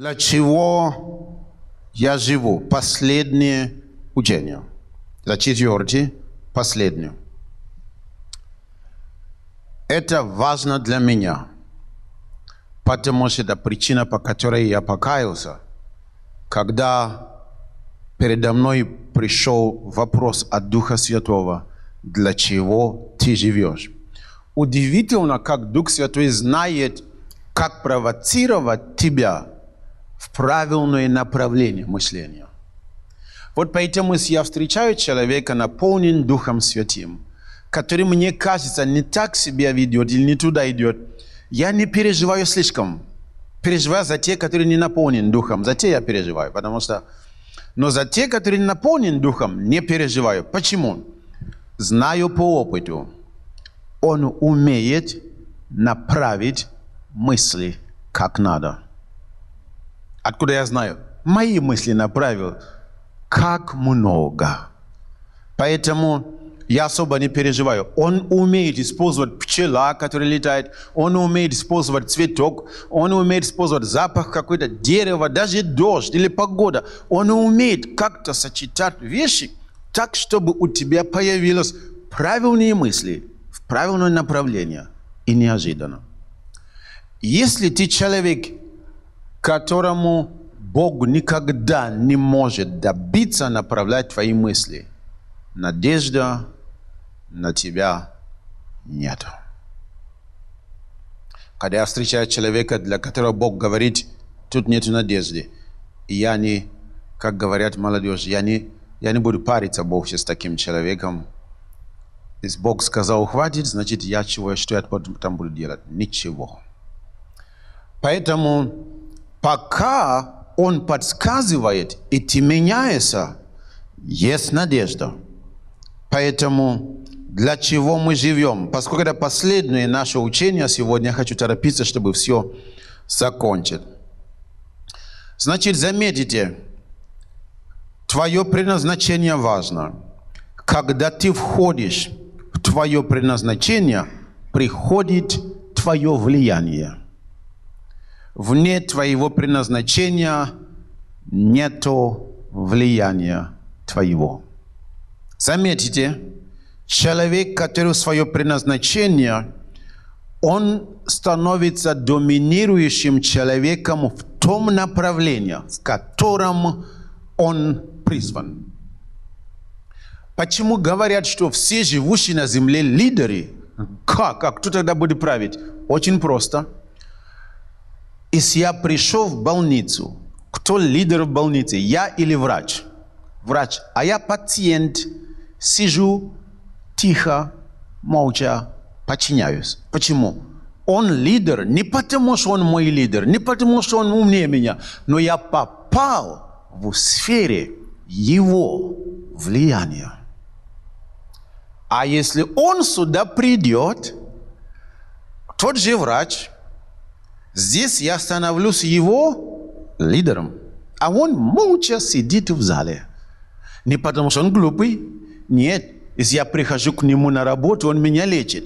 Для чего я живу? Последнее учение. За четвертый, последнее. Это важно для меня, потому что это причина, по которой я покаялся, когда передо мной пришел вопрос от Духа Святого, для чего ты живешь. Удивительно, как Дух Святой знает, как провоцировать тебя в правильное направление мышления. Вот поэтому, если я встречаю человека, наполнен Духом Святым, который, мне кажется, не так себя ведет или не туда идет, я не переживаю слишком. Переживаю за те, которые не наполнены Духом. За те я переживаю, потому что... Но за те, которые не наполнены Духом, не переживаю. Почему? Знаю по опыту. Он умеет направить мысли как надо. Откуда я знаю? Мои мысли направил как много. Поэтому я особо не переживаю. Он умеет использовать пчела, который летает. Он умеет использовать цветок. Он умеет использовать запах какой-то дерева, даже дождь или погода. Он умеет как-то сочетать вещи так, чтобы у тебя появились правильные мысли в правильное направление и неожиданно. Если ты человек, которому Бог никогда не может добиться направлять твои мысли, надежда на тебя нет. Когда я встречаю человека, для которого Бог говорит, тут нет надежды, и я не, как говорят молодежь, я не, я не буду париться больше с таким человеком. Если Бог сказал, хватит, значит, я чего, что я там буду делать? Ничего. Поэтому пока Он подсказывает, и ты меняешься, есть надежда. Поэтому для чего мы живем? Поскольку это последнее наше учение сегодня, я хочу торопиться, чтобы все закончить. Значит, заметите, твое предназначение важно. Когда ты входишь в твое предназначение, приходит твое влияние. Вне твоего предназначения нету влияния твоего. Заметите, человек, который свое предназначение, он становится доминирующим человеком в том направлении, в котором он призван. Почему говорят, что все живущие на земле лидеры? Как? А кто тогда будет править? Очень просто – если я пришел в больницу, кто лидер в больнице, я или врач? Врач. А я пациент, сижу тихо, молча, подчиняюсь. Почему? Он лидер не потому, что он мой лидер, не потому, что он умнее меня, но я попал в сфере его влияния. А если он сюда придет, тот же врач – Здесь я становлюсь его лидером. А он молча сидит в зале. Не потому что он глупый. Нет. Если я прихожу к нему на работу, он меня лечит.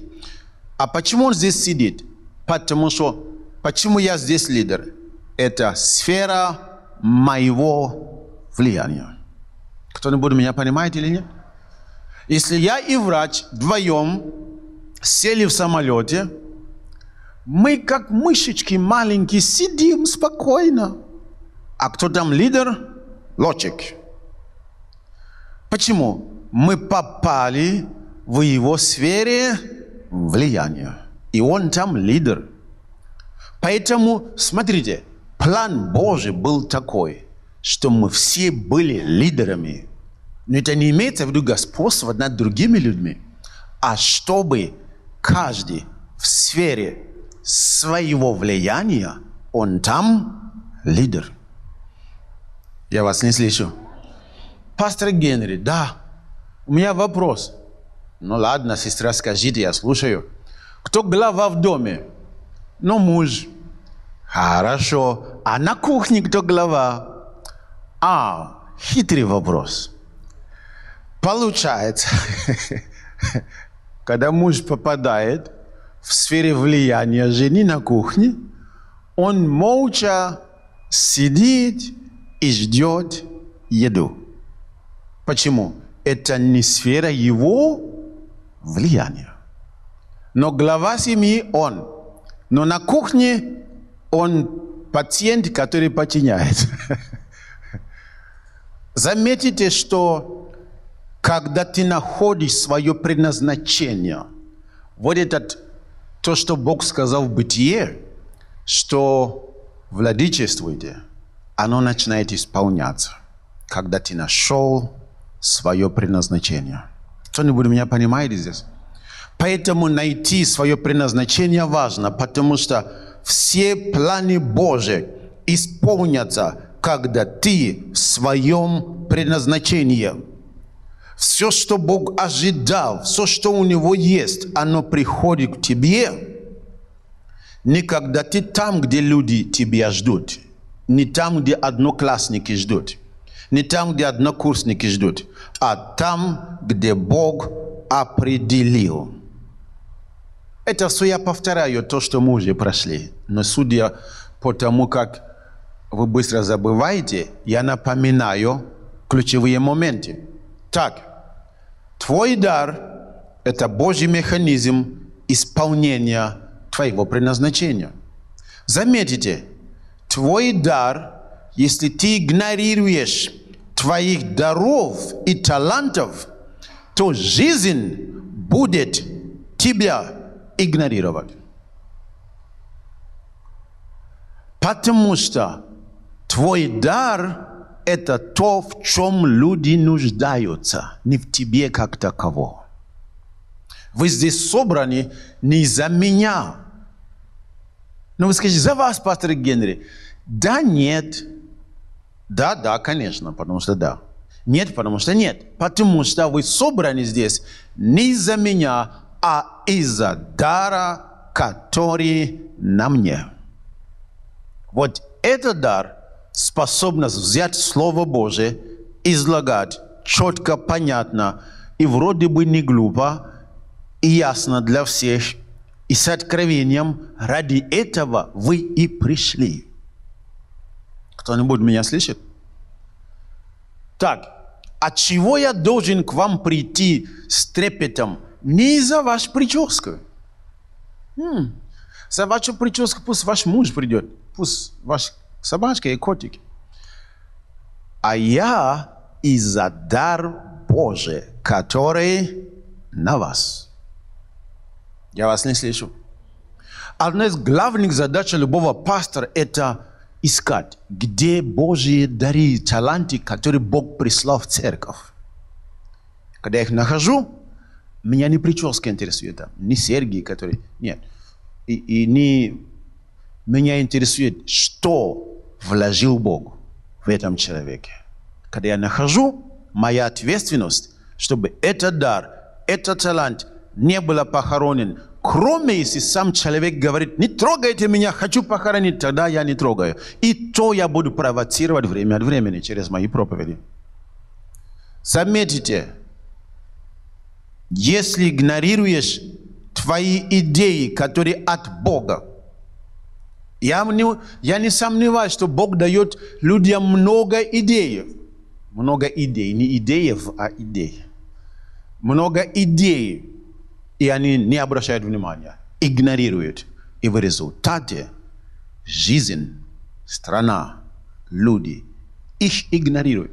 А почему он здесь сидит? Потому что, почему я здесь лидер? Это сфера моего влияния. Кто-нибудь меня понимает или нет? Если я и врач вдвоем сели в самолете, мы, как мышечки маленькие, сидим спокойно. А кто там лидер? Лочек. Почему? Мы попали в его сфере влияния. И он там лидер. Поэтому, смотрите, план Божий был такой, что мы все были лидерами. Но это не имеется в виду господство над другими людьми, а чтобы каждый в сфере своего влияния, он там лидер. Я вас не слышу. Пастор Генри, да, у меня вопрос. Ну ладно, сестра, скажите, я слушаю. Кто глава в доме? Ну, муж. Хорошо. А на кухне кто глава? А, хитрый вопрос. Получается, когда муж попадает в сфере влияния жены на кухне, он молча сидит и ждет еду. Почему? Это не сфера его влияния. Но глава семьи он. Но на кухне он пациент, который подчиняет. Заметите, что когда ты находишь свое предназначение, вот это то, что Бог сказал в бытие, что владычествуйте, оно начинает исполняться, когда ты нашел свое предназначение. Кто-нибудь меня понимает здесь? Поэтому найти свое предназначение важно, потому что все планы Божии исполнятся, когда ты в своем предназначении. Все, что Бог ожидал, все, что у Него есть, оно приходит к тебе. Не когда ты там, где люди тебя ждут. Не там, где одноклассники ждут. Не там, где однокурсники ждут. А там, где Бог определил. Это все я повторяю, то, что мы уже прошли. Но судя по тому, как вы быстро забываете, я напоминаю ключевые моменты. Так, твой дар – это Божий механизм исполнения твоего предназначения. Заметите, твой дар, если ты игнорируешь твоих даров и талантов, то жизнь будет тебя игнорировать. Потому что твой дар – это то, в чем люди нуждаются, не в тебе как таково. Вы здесь собраны не за меня. Но вы скажете, за вас, пастор Генри. Да, нет. Да, да, конечно, потому что да. Нет, потому что нет. Потому что вы собраны здесь не за меня, а из-за дара, который на мне. Вот этот дар способность взять Слово Божие, излагать четко, понятно и вроде бы не глупо, и ясно для всех, и с откровением, ради этого вы и пришли. Кто-нибудь меня слышит? Так, от чего я должен к вам прийти с трепетом? Не за ваш прическу. М-м, за вашу прическу пусть ваш муж придет, пусть ваш собачка и котик. А я из-за дар Божий, который на вас. Я вас не слышу. Одна из главных задач любого пастора – это искать, где Божьи дары, таланты, которые Бог прислал в церковь. Когда я их нахожу, меня не прическа интересует, не серьги, которые... Нет. И, и не... Меня интересует, что вложил Бог в этом человеке. Когда я нахожу, моя ответственность, чтобы этот дар, этот талант не был похоронен, кроме если сам человек говорит, не трогайте меня, хочу похоронить, тогда я не трогаю. И то я буду провоцировать время от времени через мои проповеди. Заметите, если игнорируешь твои идеи, которые от Бога, я не, я не сомневаюсь, что Бог дает людям много идей. Много идей, не идеев, а идей. Много идей, и они не обращают внимания, игнорируют. И в результате жизнь, страна, люди их игнорируют.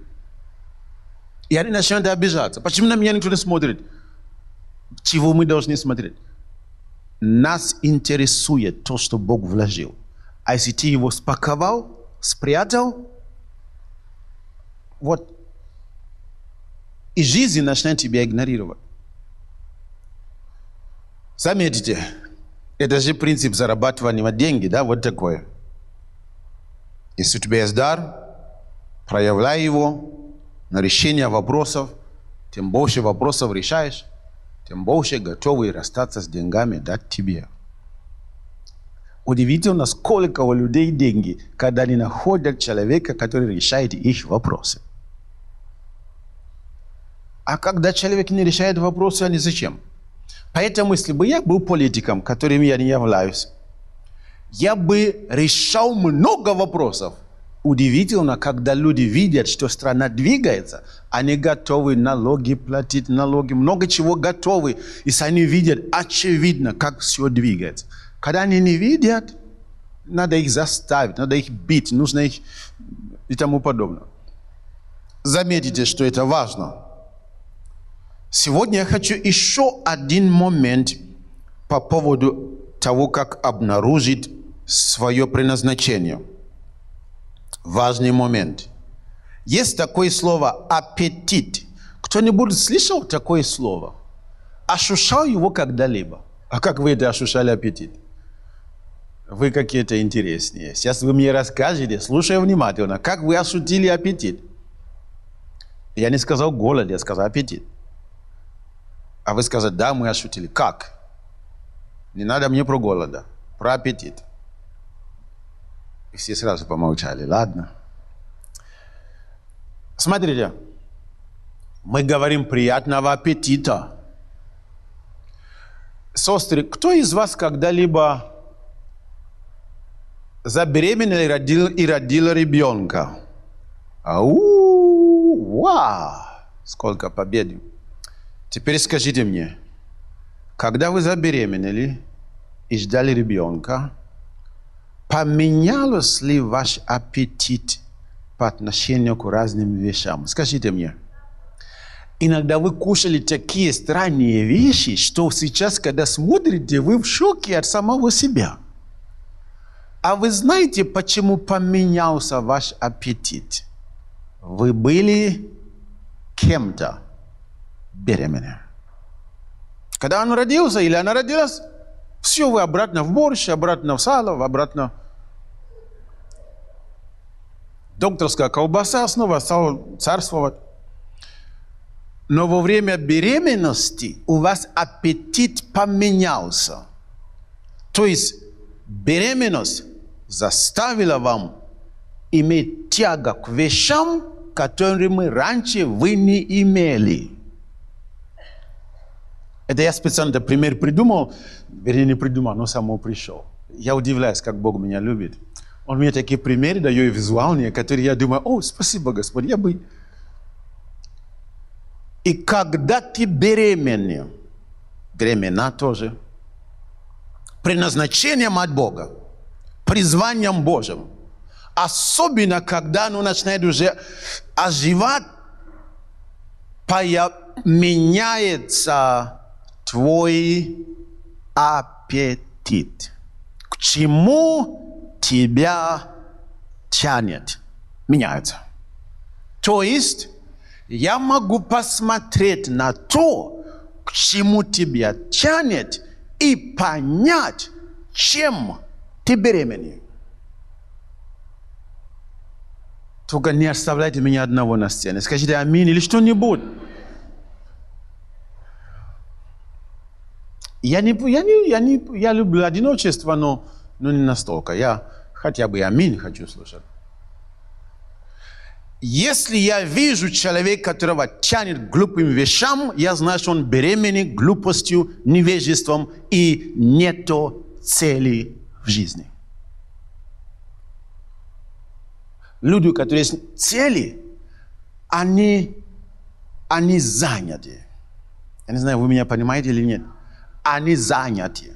И они начинают обижаться. Почему на меня никто не смотрит? Чего мы должны смотреть? Нас интересует то, что Бог вложил. А если ты его спаковал, спрятал, вот, и жизнь начнет тебя игнорировать. Заметьте, это же принцип зарабатывания деньги, да, вот такое. Если у тебя есть дар, проявляй его на решение вопросов, тем больше вопросов решаешь, тем больше готовы расстаться с деньгами дать тебе. Удивительно, сколько у людей деньги, когда они находят человека, который решает их вопросы. А когда человек не решает вопросы, они зачем? Поэтому, если бы я был политиком, которым я не являюсь, я бы решал много вопросов, удивительно, когда люди видят, что страна двигается, они готовы налоги платить, налоги, много чего готовы. Если они видят очевидно, как все двигается. Когда они не видят, надо их заставить, надо их бить, нужно их и тому подобное. Заметьте, что это важно. Сегодня я хочу еще один момент по поводу того, как обнаружить свое предназначение. Важный момент. Есть такое слово аппетит. Кто-нибудь слышал такое слово? Ощущал его когда-либо? А как вы это ощущали аппетит? Вы какие-то интереснее. Сейчас вы мне расскажете, слушая внимательно, как вы ощутили аппетит. Я не сказал голод, я сказал аппетит. А вы сказали, да, мы ощутили. Как? Не надо мне про голода, про аппетит. И все сразу помолчали. Ладно. Смотрите, мы говорим приятного аппетита. Сестры, кто из вас когда-либо забеременел и родил, и родил ребенка? Ау, вау, сколько побед. Теперь скажите мне, когда вы забеременели и ждали ребенка, поменялся ли ваш аппетит по отношению к разным вещам? Скажите мне. Иногда вы кушали такие странные вещи, что сейчас, когда смотрите, вы в шоке от самого себя. А вы знаете, почему поменялся ваш аппетит? Вы были кем-то беременны. Когда он родился или она родилась, все, вы обратно в борщ, обратно в сало, обратно докторская колбаса снова стала царствовать. Но во время беременности у вас аппетит поменялся. То есть беременность заставила вам иметь тяга к вещам, которые раньше вы не имели. Это я специально этот пример придумал, вернее не придумал, но само пришел. Я удивляюсь, как Бог меня любит. Он мне такие примеры дает визуальные, которые я думаю, о, спасибо, Господь, я бы... И когда ты беременна, беременна тоже, предназначением от Бога, призванием Божьим, особенно когда оно начинает уже оживать, меняется твой аппетит. К чему тебя тянет, меняется. То есть я могу посмотреть на то, к чему тебя тянет, и понять, чем ты беременен. Только не оставляйте меня одного на сцене. Скажите аминь или что-нибудь. Я, не, я, не, я, не, я люблю одиночество, но но не настолько. Я хотя бы аминь хочу слушать. Если я вижу человека, которого тянет глупым вещам, я знаю, что он беременен глупостью, невежеством и нету цели в жизни. Люди, у которых есть цели, они, они заняты. Я не знаю, вы меня понимаете или нет. Они заняты.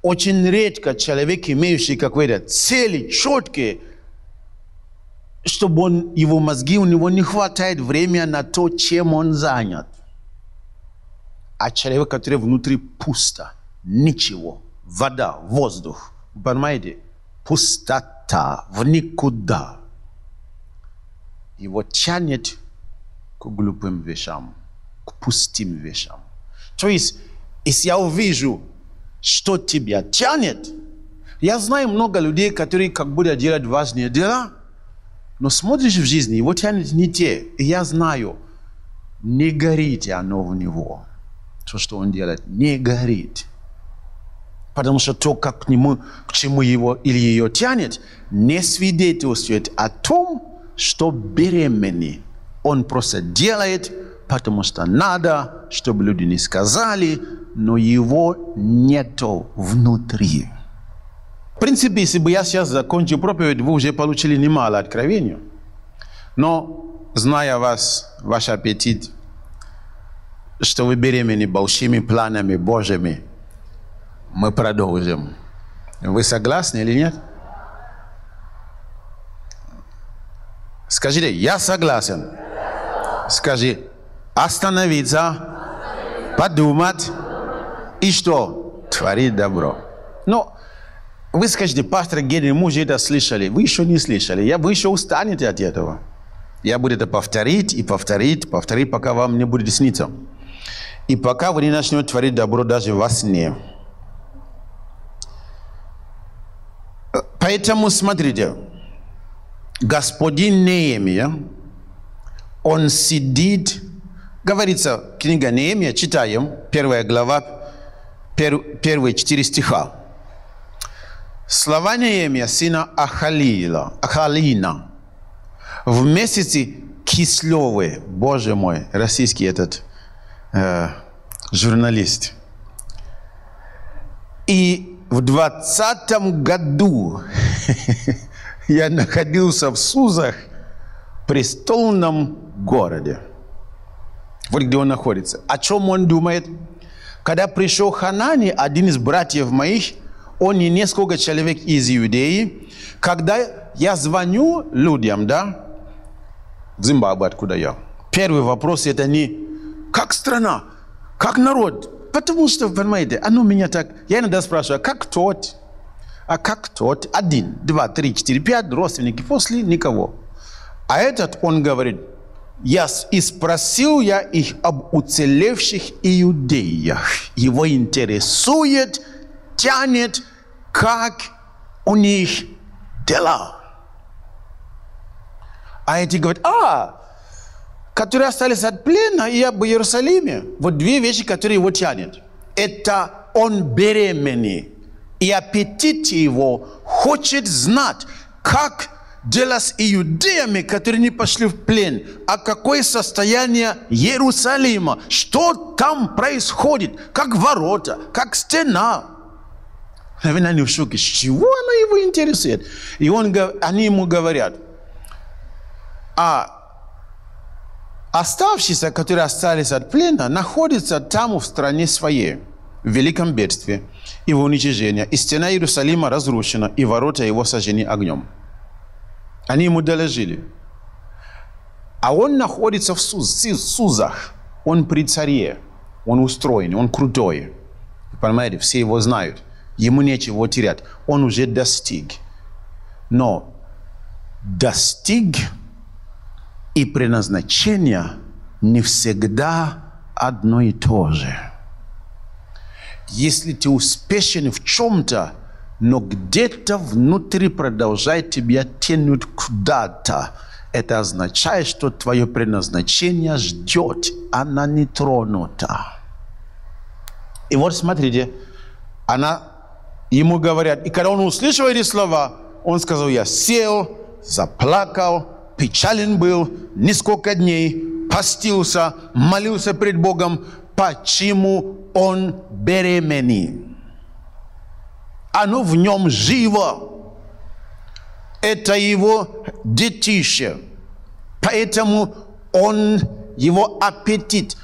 Очень редко человек, имеющий какие-то цели четкие, чтобы он, его мозги, у него не хватает времени на то, чем он занят. А человек, который внутри пусто, ничего, вода, воздух, понимаете, пустота, в никуда. Его тянет к глупым вещам, к пустым вещам. То есть, если я увижу что тебя тянет. Я знаю много людей, которые как будто делают важные дела, но смотришь в жизни, его тянет не те. И я знаю, не горит оно в него. То, что он делает, не горит. Потому что то, как к, нему, к чему его или ее тянет, не свидетельствует о том, что беременный. Он просто делает, потому что надо, чтобы люди не сказали, но его нету внутри. В принципе, если бы я сейчас закончил проповедь, вы уже получили немало откровений. Но, зная вас, ваш аппетит, что вы беременны большими планами Божьими, мы продолжим. Вы согласны или нет? Скажите, я согласен. Скажи, остановиться, подумать и что? Творить добро. Но вы скажете, пастор Генри, мы уже это слышали. Вы еще не слышали. Я, вы еще устанете от этого. Я буду это повторить и повторить, повторить, пока вам не будет сниться. И пока вы не начнете творить добро даже во сне. Поэтому смотрите, господин Неемия, он сидит, говорится, книга Неемия, читаем, первая глава, пер, первые четыре стиха. Слова Неемия, сына Ахалила, Ахалина, в месяце Кислевы, боже мой, российский этот э, журналист. И в двадцатом году я находился в Сузах, престольном городе. Вот где он находится. О чем он думает? Когда пришел Ханани, один из братьев моих, он и несколько человек из Иудеи, когда я звоню людям, да, в Зимбабве, откуда я, первый вопрос это не как страна, как народ, потому что, понимаете, оно меня так, я иногда спрашиваю, а как тот, а как тот, один, два, три, четыре, пять родственники, после никого. А этот, он говорит, я и спросил я их об уцелевших иудеях. Его интересует, тянет, как у них дела. А эти говорят, а, которые остались от плена и об Иерусалиме. Вот две вещи, которые его тянет. Это он беременный. И аппетит его хочет знать, как дело с иудеями, которые не пошли в плен, а какое состояние Иерусалима, что там происходит, как ворота, как стена. Наверное, они в шоке, с чего она его интересует? И он, они ему говорят, а оставшиеся, которые остались от плена, находятся там в стране своей, в великом бедствии и в уничижении. И стена Иерусалима разрушена, и ворота его сожжены огнем. Они ему доложили. А он находится в Сузах. Он при царе. Он устроен, он крутой. Понимаете, все его знают. Ему нечего терять. Он уже достиг. Но достиг и предназначение не всегда одно и то же. Если ты успешен в чем-то, но где-то внутри продолжает тебя тянуть куда-то. Это означает, что твое предназначение ждет, она не тронута. И вот смотрите, она, ему говорят, и когда он услышал эти слова, он сказал, я сел, заплакал, печален был, несколько дней, постился, молился пред Богом, почему он беременный оно в нем живо. Это его детище. Поэтому он, его аппетит.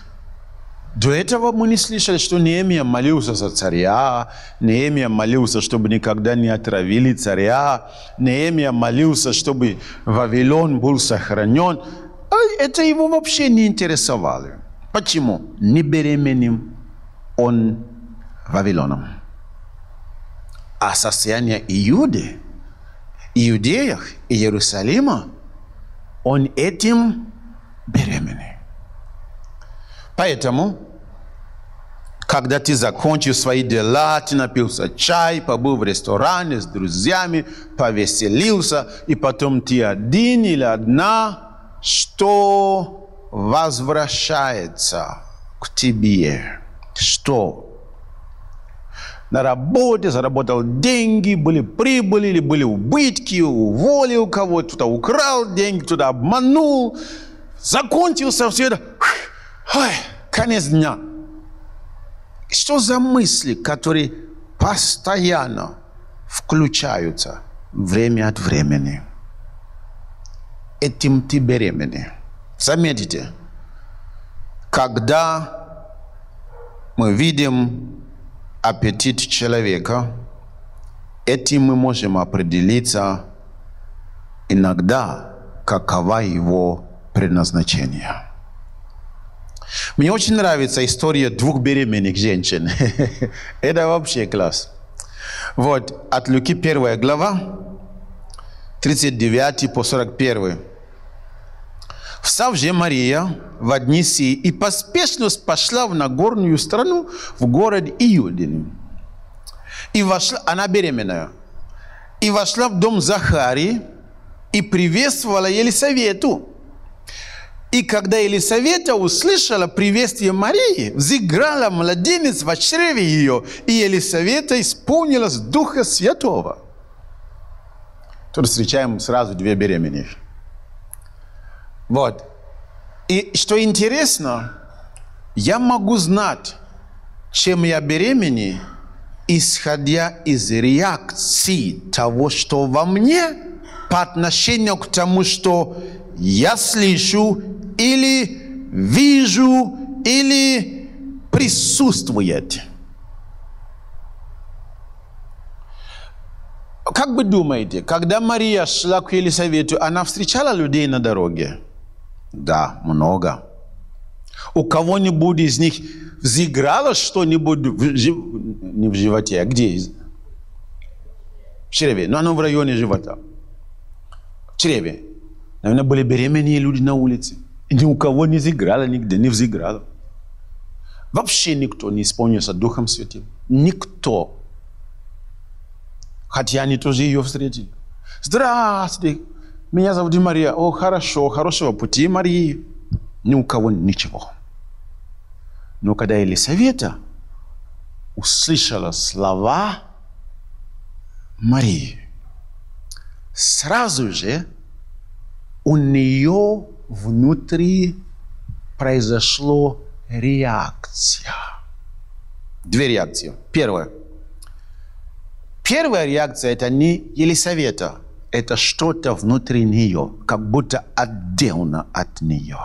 До этого мы не слышали, что Неемия молился за царя, Неемия молился, чтобы никогда не отравили царя, Неемия молился, чтобы Вавилон был сохранен. А это его вообще не интересовало. Почему? Не беременным он Вавилоном а состояние Иуды, Иудеях и Иерусалима, он этим беременный. Поэтому, когда ты закончил свои дела, ты напился чай, побыл в ресторане с друзьями, повеселился, и потом ты один или одна, что возвращается к тебе? Что? на работе, заработал деньги, были прибыли или были убытки, уволил кого-то, кто-то украл деньги, кто-то обманул, закончился все это. Ой, конец дня. Что за мысли, которые постоянно включаются время от времени. Этим ты беременный. Заметите, когда мы видим аппетит человека, этим мы можем определиться иногда, какова его предназначение. Мне очень нравится история двух беременных женщин. Это вообще класс. Вот, от Луки 1 глава, 39 по 41. Встав же Мария в одни сии и поспешно пошла в Нагорную страну, в город Иудин. И вошла, она беременная, и вошла в дом Захарии и приветствовала Елисавету. И когда Елисавета услышала приветствие Марии, взыграла младенец в чреве ее, и Елисавета исполнилась Духа Святого. Тут встречаем сразу две беременных. Вот. И что интересно, я могу знать, чем я беременный, исходя из реакции того, что во мне, по отношению к тому, что я слышу или вижу, или присутствует. Как вы думаете, когда Мария шла к Елисавету, она встречала людей на дороге? Да, много. У кого-нибудь из них взыграло что-нибудь в, не в животе, а где? В чреве. Но оно в районе живота. В чреве. Наверное, были беременные люди на улице. Ни у кого не взыграло, нигде не взыграло. Вообще никто не исполнился Духом Святым. Никто. Хотя они тоже ее встретили. Здравствуйте, меня зовут Мария. О, хорошо, хорошего пути, Марии. Ни у кого ничего. Но когда Елисавета услышала слова Марии, сразу же у нее внутри произошло реакция. Две реакции. Первая – Первая реакция – это не Елисавета, это что-то внутри нее, как будто отдельно от нее.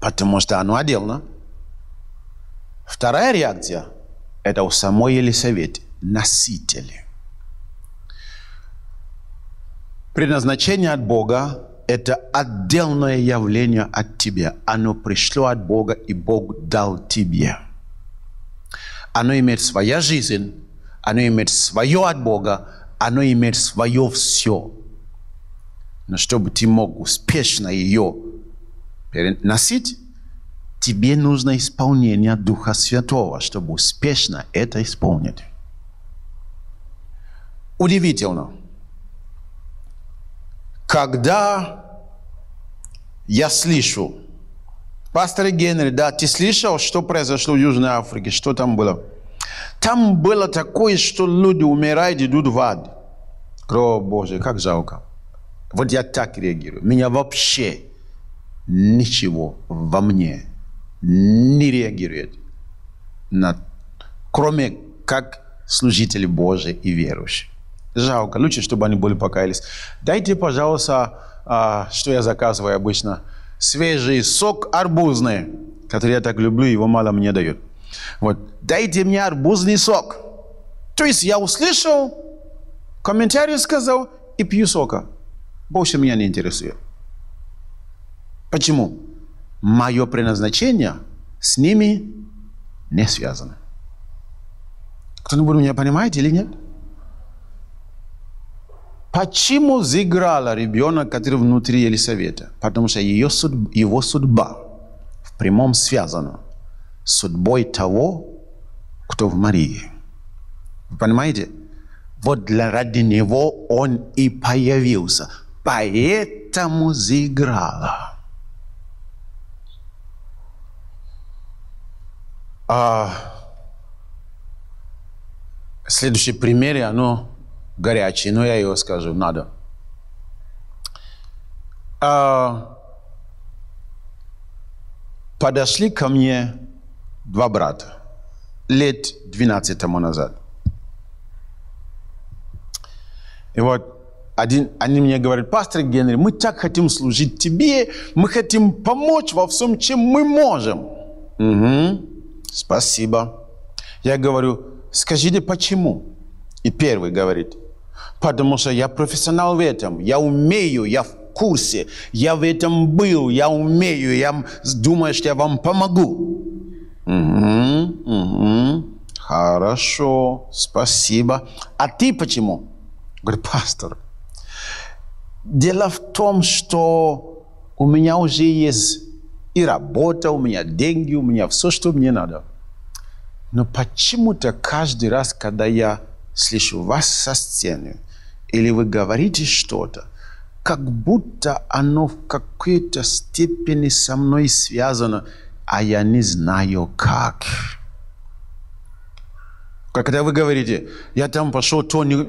Потому что оно отдельно. Вторая реакция – это у самой Елисаветы, носители. Предназначение от Бога – это отдельное явление от тебя. Оно пришло от Бога, и Бог дал тебе. Оно имеет своя жизнь, оно имеет свое от Бога, оно имеет свое все. Но чтобы ты мог успешно ее переносить, тебе нужно исполнение Духа Святого, чтобы успешно это исполнить. Удивительно. Когда я слышу, пастор Генри, да, ты слышал, что произошло в Южной Африке, что там было? Там было такое, что люди умирают, идут в ад. О, Боже, как жалко. Вот я так реагирую. Меня вообще ничего во мне не реагирует, на, кроме как служители Божии и верующие. Жалко. Лучше, чтобы они были покаялись. Дайте, пожалуйста, а, что я заказываю обычно. Свежий сок арбузный, который я так люблю, его мало мне дают. Вот, дайте мне арбузный сок. То есть я услышал, комментарий сказал и пью сока. Больше меня не интересует. Почему? Мое предназначение с ними не связано. Кто-нибудь меня понимает или нет? Почему заиграла ребенок, который внутри Елисавета? Потому что ее судьба, его судьба в прямом связана судьбой того, кто в Марии. Вы понимаете? Вот для ради него он и появился. Поэтому заиграла. А, следующий пример, оно горячее, но я его скажу, надо. А, подошли ко мне два брата лет 12 тому назад. И вот один, они мне говорят, пастор Генри, мы так хотим служить тебе, мы хотим помочь во всем, чем мы можем. Угу, спасибо. Я говорю, скажите, почему? И первый говорит, потому что я профессионал в этом, я умею, я в курсе, я в этом был, я умею, я думаю, что я вам помогу. Угу, угу, хорошо, спасибо. А ты почему? Говорит, пастор, дело в том, что у меня уже есть и работа, у меня деньги, у меня все, что мне надо. Но почему-то каждый раз, когда я слышу вас со сцены, или вы говорите что-то, как будто оно в какой-то степени со мной связано, а я не знаю как. Когда вы говорите, я там пошел, то не,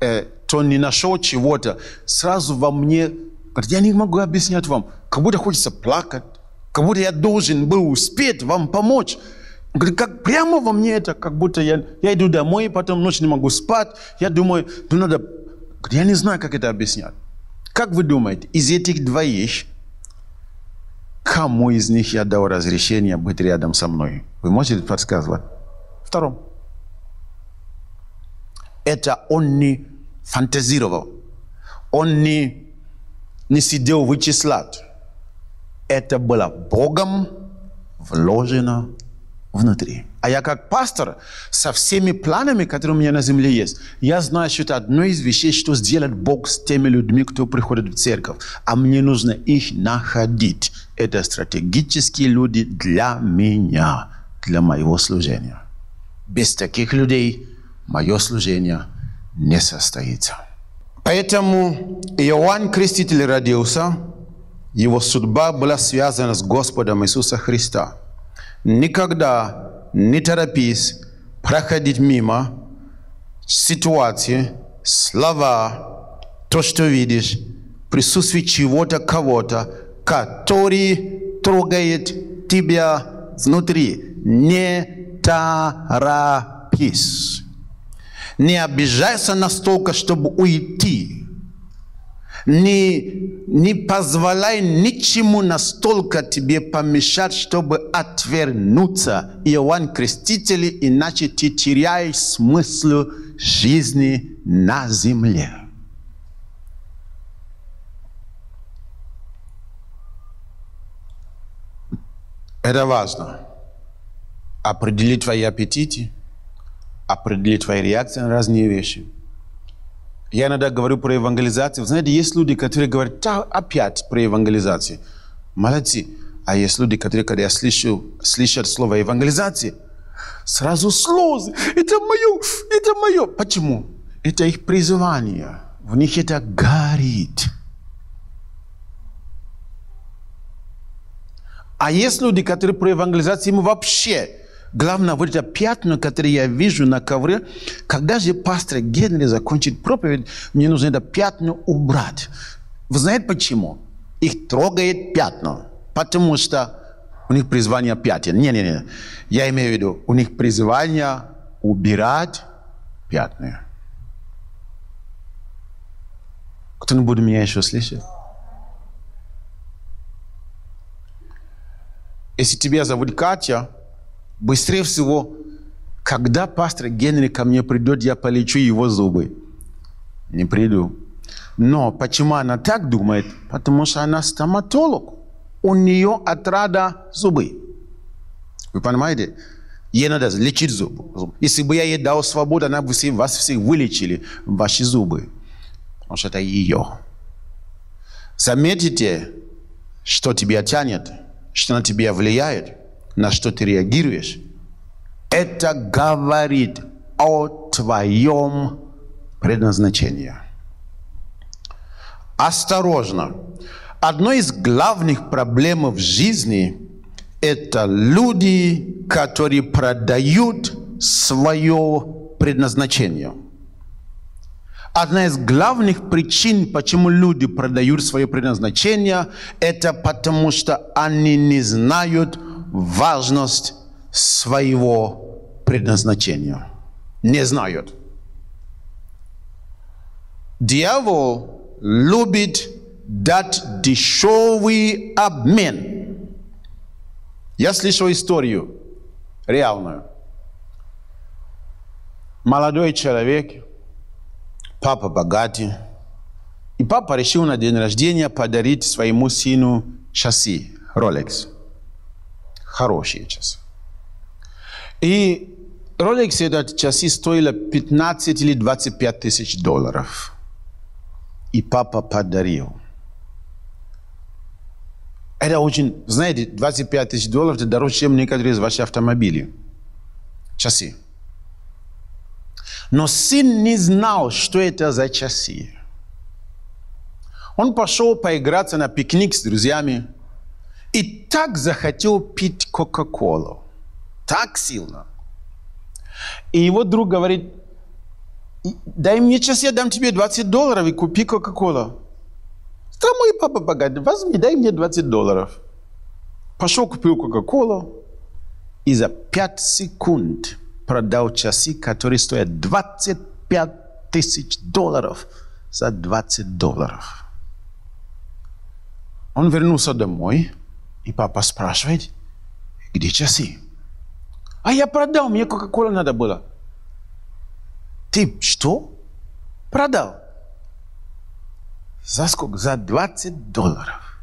э, то не нашел чего-то, сразу во мне, я не могу объяснять вам, как будто хочется плакать, как будто я должен был успеть вам помочь. Говорит, как прямо во мне это, как будто я, я иду домой, потом ночью не могу спать. Я думаю, ну надо... Я не знаю, как это объяснять. Как вы думаете, из этих двоих, кому из них я дал разрешение быть рядом со мной? Вы можете подсказывать? Втором. Это он не фантазировал. Он не, не сидел вычислять. Это было Богом вложено внутри. А я как пастор со всеми планами, которые у меня на земле есть, я знаю, что это одно из вещей, что сделает Бог с теми людьми, кто приходит в церковь. А мне нужно их находить. Это стратегические люди для меня, для моего служения. Без таких людей мое служение не состоится. Поэтому Иоанн Креститель родился, его судьба была связана с Господом Иисуса Христа – никогда не торопись проходить мимо ситуации, слова, то, что видишь, присутствие чего-то, кого-то, который трогает тебя внутри. Не торопись. Не обижайся настолько, чтобы уйти не, не позволяй ничему настолько тебе помешать, чтобы отвернуться. Иоанн Креститель, иначе ты теряешь смысл жизни на земле. Это важно. Определить твои аппетиты, определить твои реакции на разные вещи – я иногда говорю про евангелизацию. Вы знаете, есть люди, которые говорят, да, опять про евангелизацию. Молодцы. А есть люди, которые, когда я слышу, слышат слово евангелизация, сразу слезы. Это мое, это мое. Почему? Это их призвание. В них это горит. А есть люди, которые про евангелизацию, им вообще Главное, вот это пятна, которые я вижу на ковре, когда же пастор Генри закончит проповедь, мне нужно это пятно убрать. Вы знаете почему? Их трогает пятна. Потому что у них призвание пятен. Не-не-не. Я имею в виду, у них призвание убирать пятна. Кто-нибудь меня еще слышит? Если тебя зовут Катя, Быстрее всего, когда пастор Генри ко мне придет, я полечу его зубы. Не приду. Но почему она так думает? Потому что она стоматолог. У нее отрада зубы. Вы понимаете? Ей надо лечить зубы. Если бы я ей дал свободу, она бы все, вас всех вылечили, ваши зубы. Потому что это ее. Заметите, что тебя тянет, что на тебя влияет на что ты реагируешь, это говорит о твоем предназначении. Осторожно. Одно из главных проблем в жизни – это люди, которые продают свое предназначение. Одна из главных причин, почему люди продают свое предназначение, это потому что они не знают важность своего предназначения. Не знают. Дьявол любит дать дешевый обмен. Я слышал историю реальную. Молодой человек, папа богатый, и папа решил на день рождения подарить своему сыну часы Rolex. Хорошие часы. И Rolex этот часы стоили 15 или 25 тысяч долларов. И папа подарил. Это очень, знаете, 25 тысяч долларов это дороже, чем некоторые из ваших автомобилей. Часы. Но сын не знал, что это за часы. Он пошел поиграться на пикник с друзьями и так захотел пить Кока-Колу. Так сильно. И его друг говорит, дай мне час, я дам тебе 20 долларов и купи Кока-Колу. Да мой папа богатый, возьми, дай мне 20 долларов. Пошел, купил Кока-Колу и за 5 секунд продал часы, которые стоят 25 тысяч долларов за 20 долларов. Он вернулся домой, и папа спрашивает, где часы? А я продал, мне Кока-Кола надо было. Ты что? Продал? За сколько? За 20 долларов.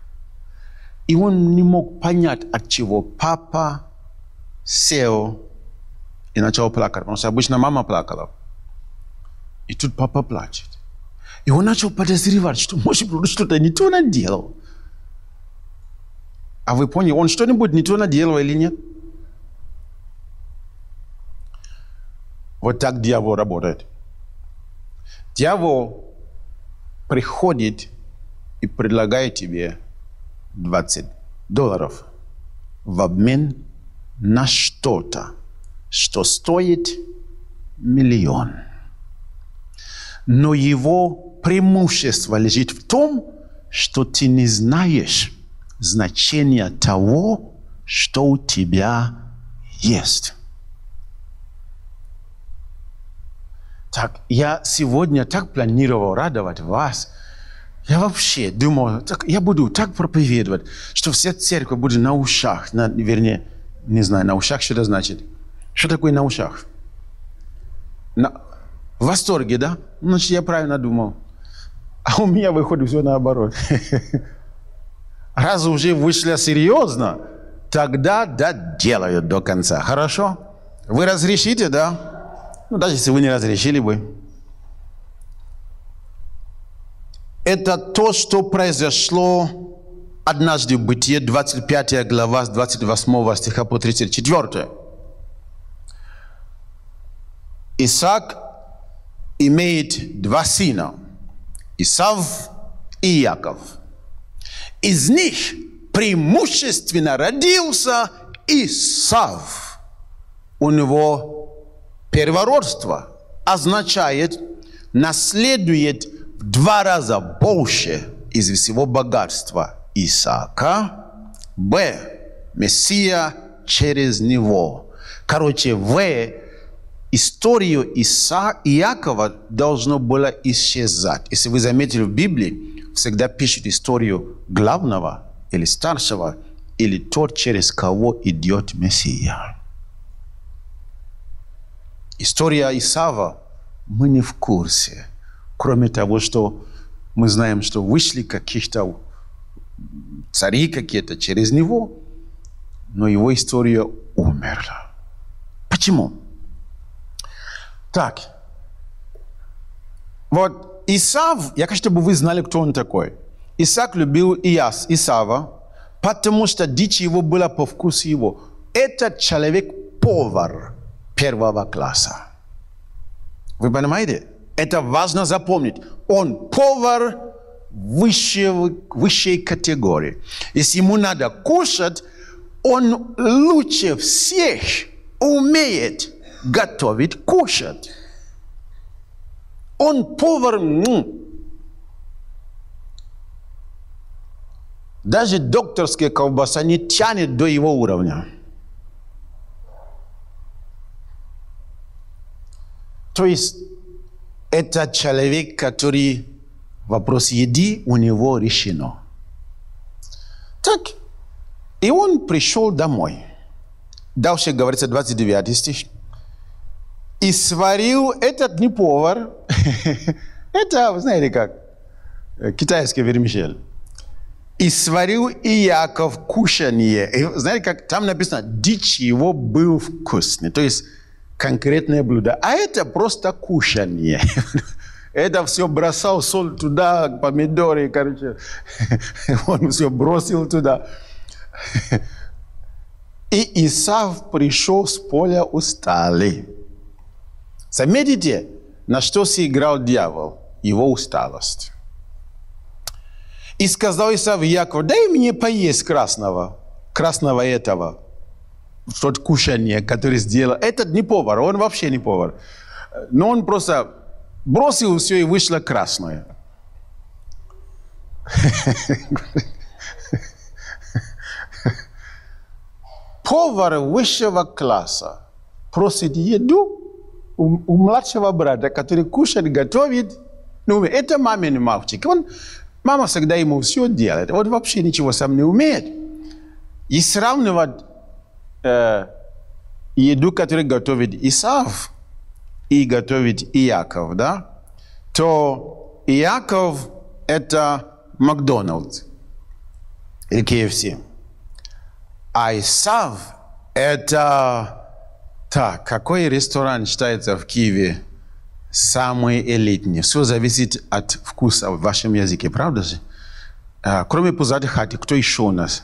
И он не мог понять, от чего папа сел и начал плакать. Потому что обычно мама плакала. И тут папа плачет. И он начал подозревать, что, может быть, что-то не то наделал. А вы поняли, он что-нибудь не то наделал или нет? Вот так дьявол работает. Дьявол приходит и предлагает тебе 20 долларов в обмен на что-то, что стоит миллион. Но его преимущество лежит в том, что ты не знаешь, значение того, что у тебя есть. Так, я сегодня так планировал радовать вас. Я вообще думал, так, я буду так проповедовать, что вся церковь будет на ушах, на, вернее, не знаю, на ушах что это значит. Что такое на ушах? На, в восторге, да? Значит, я правильно думал. А у меня выходит все наоборот. Раз уже вышли серьезно, тогда доделают до конца. Хорошо? Вы разрешите, да? Ну, даже если вы не разрешили бы. Это то, что произошло однажды в Бытие, 25 глава, с 28 стиха по 34. Исаак имеет два сына, Исав и Яков – из них преимущественно родился Исав. У него первородство означает, наследует в два раза больше из всего богатства Исаака. Б. Мессия через него. Короче, В. Историю Иса Иакова должно было исчезать. Если вы заметили в Библии, всегда пишет историю главного или старшего, или тот, через кого идет Мессия. История Исава мы не в курсе. Кроме того, что мы знаем, что вышли каких-то цари какие-то через него, но его история умерла. Почему? Так, вот Исав, я хочу, чтобы вы знали, кто он такой. Исаак любил Иас, Исава, потому что дичь его была по вкусу его. Этот человек повар первого класса. Вы понимаете? Это важно запомнить. Он повар высшей, высшей категории. Если ему надо кушать, он лучше всех умеет готовить кушать. Он повар. Даже докторская колбаса не тянет до его уровня. То есть Это человек, который вопрос еды у него решено. Так, и он пришел домой. Дальше говорится 29 стих. И сварил этот не повар, это, вы знаете как, китайский вермишель. И сварил Иаков кушанье. И знаете, как там написано, дичь его был вкусный. То есть конкретное блюдо. А это просто кушанье. Это все бросал соль туда, помидоры, короче. Он все бросил туда. И Исав пришел с поля усталый. Заметите, на что сыграл дьявол? Его усталость. И сказал Исав Яков, дай мне поесть красного, красного этого, тот кушание, который сделал. Этот не повар, он вообще не повар. Но он просто бросил все и вышло красное. Повар высшего класса просит еду у, у младшего брата, который кушает, готовит. Ну, это мамин мальчик. Он, мама всегда ему все делает. Он вообще ничего сам не умеет. И сравнивать э, еду, которую готовит Исав, и готовит Иаков, да, то Иаков – это Макдональдс или KFC. А Исав – это... Так, какой ресторан считается в Киеве самый элитный? Все зависит от вкуса в вашем языке, правда же? А, кроме пузатых хати, кто еще у нас?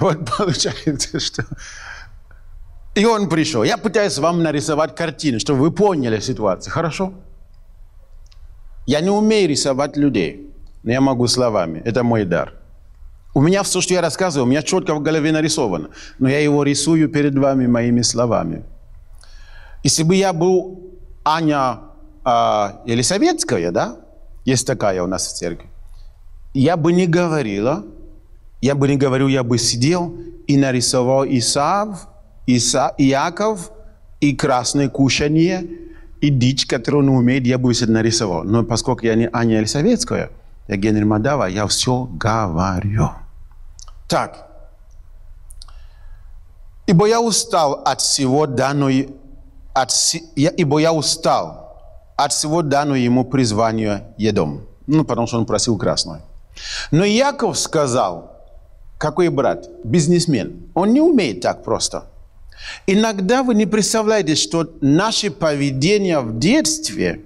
Вот получается, что... И он пришел. Я пытаюсь вам нарисовать картину, чтобы вы поняли ситуацию. Хорошо? Я не умею рисовать людей, но я могу словами. Это мой дар. У меня все, что я рассказываю, у меня четко в голове нарисовано. Но я его рисую перед вами моими словами. Если бы я был Аня э, Елисаветская, да, есть такая у нас в церкви, я бы не говорила, я бы не говорил, я бы сидел и нарисовал Исав, Иса, Иаков и красное кушание, и дичь, которую он умеет, я бы все нарисовал. Но поскольку я не Аня Елисаветская, я Генри Мадава, я все говорю. Так. Ибо я устал от всего данной, от, ибо я устал от всего данного ему призвания едом. Ну, потому что он просил красное. Но Яков сказал, какой брат? Бизнесмен. Он не умеет так просто. Иногда вы не представляете, что наше поведение в детстве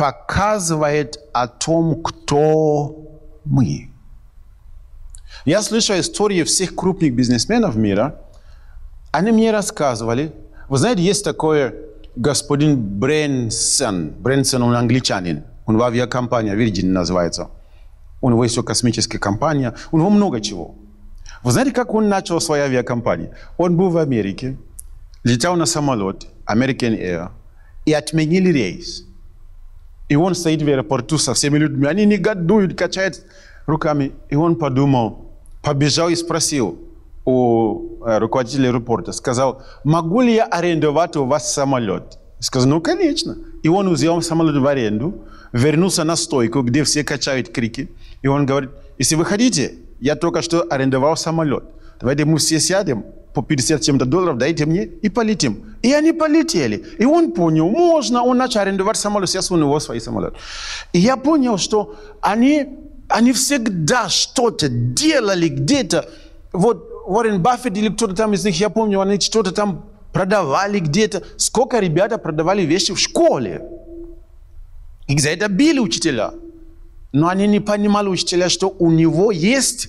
показывает о том, кто мы. Я слышал истории всех крупных бизнесменов мира. Они мне рассказывали. Вы знаете, есть такой господин Брэнсон. Брэнсон, он англичанин. Он в авиакомпании, Virgin называется. У него есть космическая компания. У него много чего. Вы знаете, как он начал свою авиакомпанию? Он был в Америке, летел на самолет, American Air, и отменили рейс. И он стоит в аэропорту со всеми людьми. Они негодуют, качают руками. И он подумал, побежал и спросил у руководителя аэропорта. Сказал, могу ли я арендовать у вас самолет? Сказал, ну, конечно. И он взял самолет в аренду, вернулся на стойку, где все качают крики. И он говорит, если вы хотите, я только что арендовал самолет. Давайте мы все сядем по 50 чем-то долларов, дайте мне и полетим. И они полетели. И он понял, можно, он начал арендовать самолет, сейчас у него свой самолет. И я понял, что они, они всегда что-то делали где-то. Вот Уоррен Баффет или кто-то там из них, я помню, они что-то там продавали где-то. Сколько ребята продавали вещи в школе. Их за это били учителя. Но они не понимали, учителя, что у него есть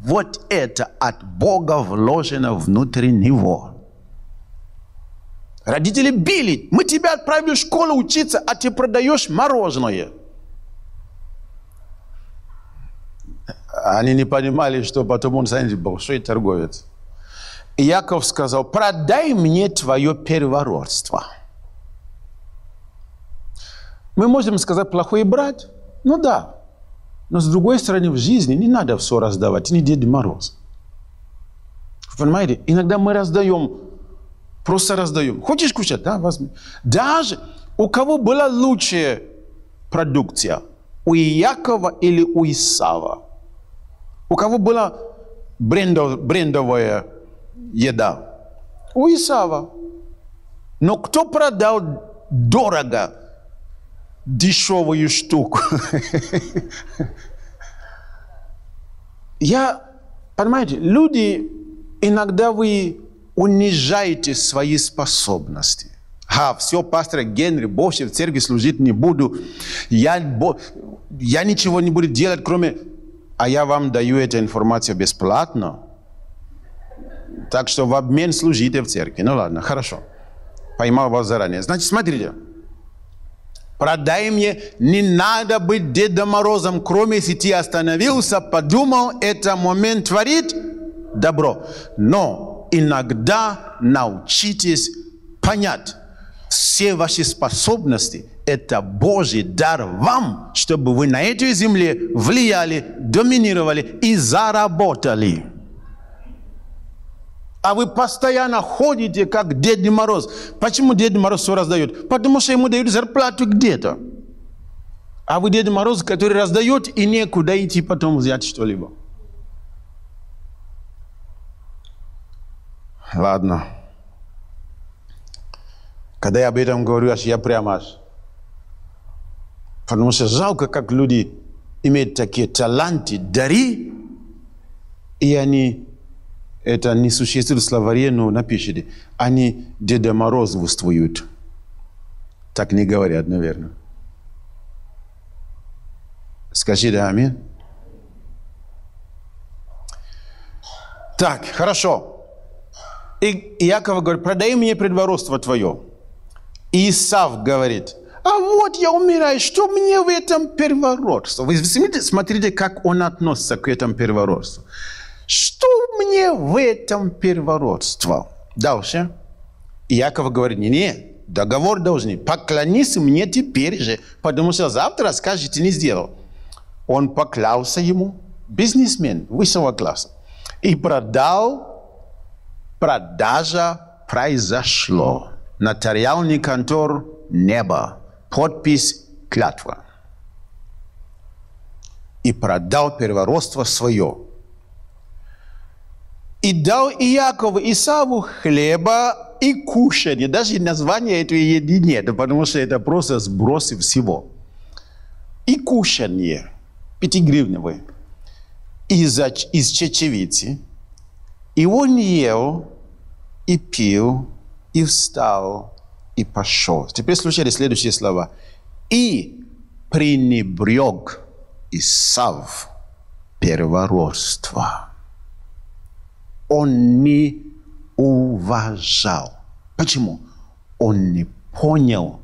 вот это от Бога вложено внутри него. Родители били. Мы тебя отправили в школу учиться, а ты продаешь мороженое. Они не понимали, что потом он станет большой торговец. И Яков сказал, продай мне твое первородство. Мы можем сказать, плохой брат. Ну да, но с другой стороны, в жизни не надо все раздавать, не Дед Мороз. Понимаете? Иногда мы раздаем, просто раздаем. Хочешь кушать? Да, возьми. Даже у кого была лучшая продукция? У Иакова или у Исава? У кого была брендов, брендовая еда? У Исава. Но кто продал дорого дешевую штуку? Я, понимаете, люди, иногда вы унижаете свои способности. А, все, пастор Генри, больше в церкви служить не буду. Я, я ничего не буду делать, кроме... А я вам даю эту информацию бесплатно. Так что в обмен служите в церкви. Ну ладно, хорошо. Поймал вас заранее. Значит, смотрите. Продай мне, не надо быть Дедом Морозом, кроме ты остановился, подумал, это момент творит добро. Но иногда научитесь понять, все ваши способности – это Божий дар вам, чтобы вы на этой земле влияли, доминировали и заработали. А вы постоянно ходите, как Дед Мороз. Почему Дед Мороз все раздает? Потому что ему дают зарплату где-то. А вы Дед Мороз, который раздает, и некуда идти потом взять что-либо. Ладно. Когда я об этом говорю, аж я прямо аж. Потому что жалко, как люди имеют такие таланты, дари, и они, это не существует в словаре, но напишите, они Деда Морозствуют. Так не говорят, наверное. Скажи да, аминь. Так, хорошо. И Иаков говорит, продай мне предвородство твое. Исав говорит, а вот я умираю, что мне в этом первородство? Вы смотрите, смотрите, как он относится к этому первородству. Что мне в этом первородство? Дальше. Иаков говорит, не, не, договор должен. Поклонись мне теперь же, потому что завтра скажете, не сделал. Он поклялся ему, бизнесмен высшего класса, и продал, продажа произошло нотариальный контор «Небо», подпись «Клятва». И продал первородство свое. И дал Иакову Исаву хлеба и кушанье. Даже название этой еды нет, потому что это просто сбросы всего. И кушанье пятигривневое из, из чечевицы. И он ел и пил и встал, и пошел. Теперь слушайте следующие слова. И пренебрег Исав первородство. Он не уважал. Почему? Он не понял,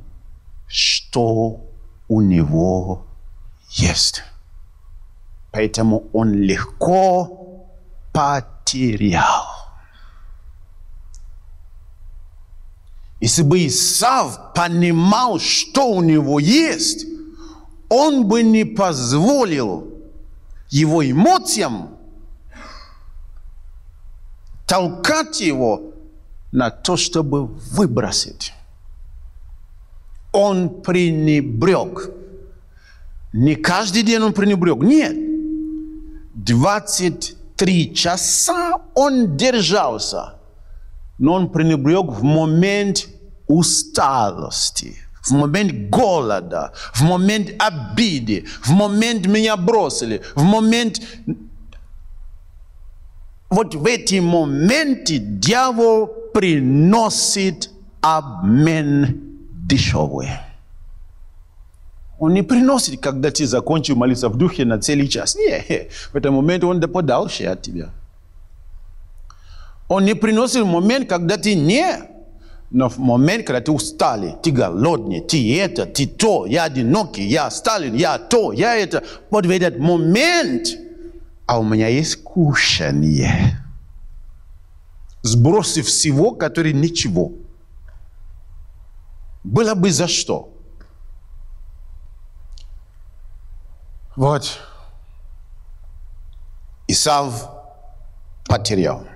что у него есть. Поэтому он легко потерял. Если бы Исав понимал, что у него есть, он бы не позволил его эмоциям толкать его на то, чтобы выбросить. Он пренебрег. Не каждый день он пренебрег. Нет. 23 часа он держался – но он пренебрег в момент усталости, в момент голода, в момент обиды, в момент меня бросили, в момент... Вот в эти моменты дьявол приносит обмен дешевый. Он не приносит, когда ты закончил молиться в духе на целый час. Нет, в этот момент он подальше от тебя. Он не приносит момент, когда ты не, но в момент, когда ты устали, ты голодный, ты это, ты то, я одинокий, я Сталин, я то, я это. Вот в этот момент, а у меня есть кушанье. Сбросив всего, который ничего. Было бы за что. Вот. Исав потерял.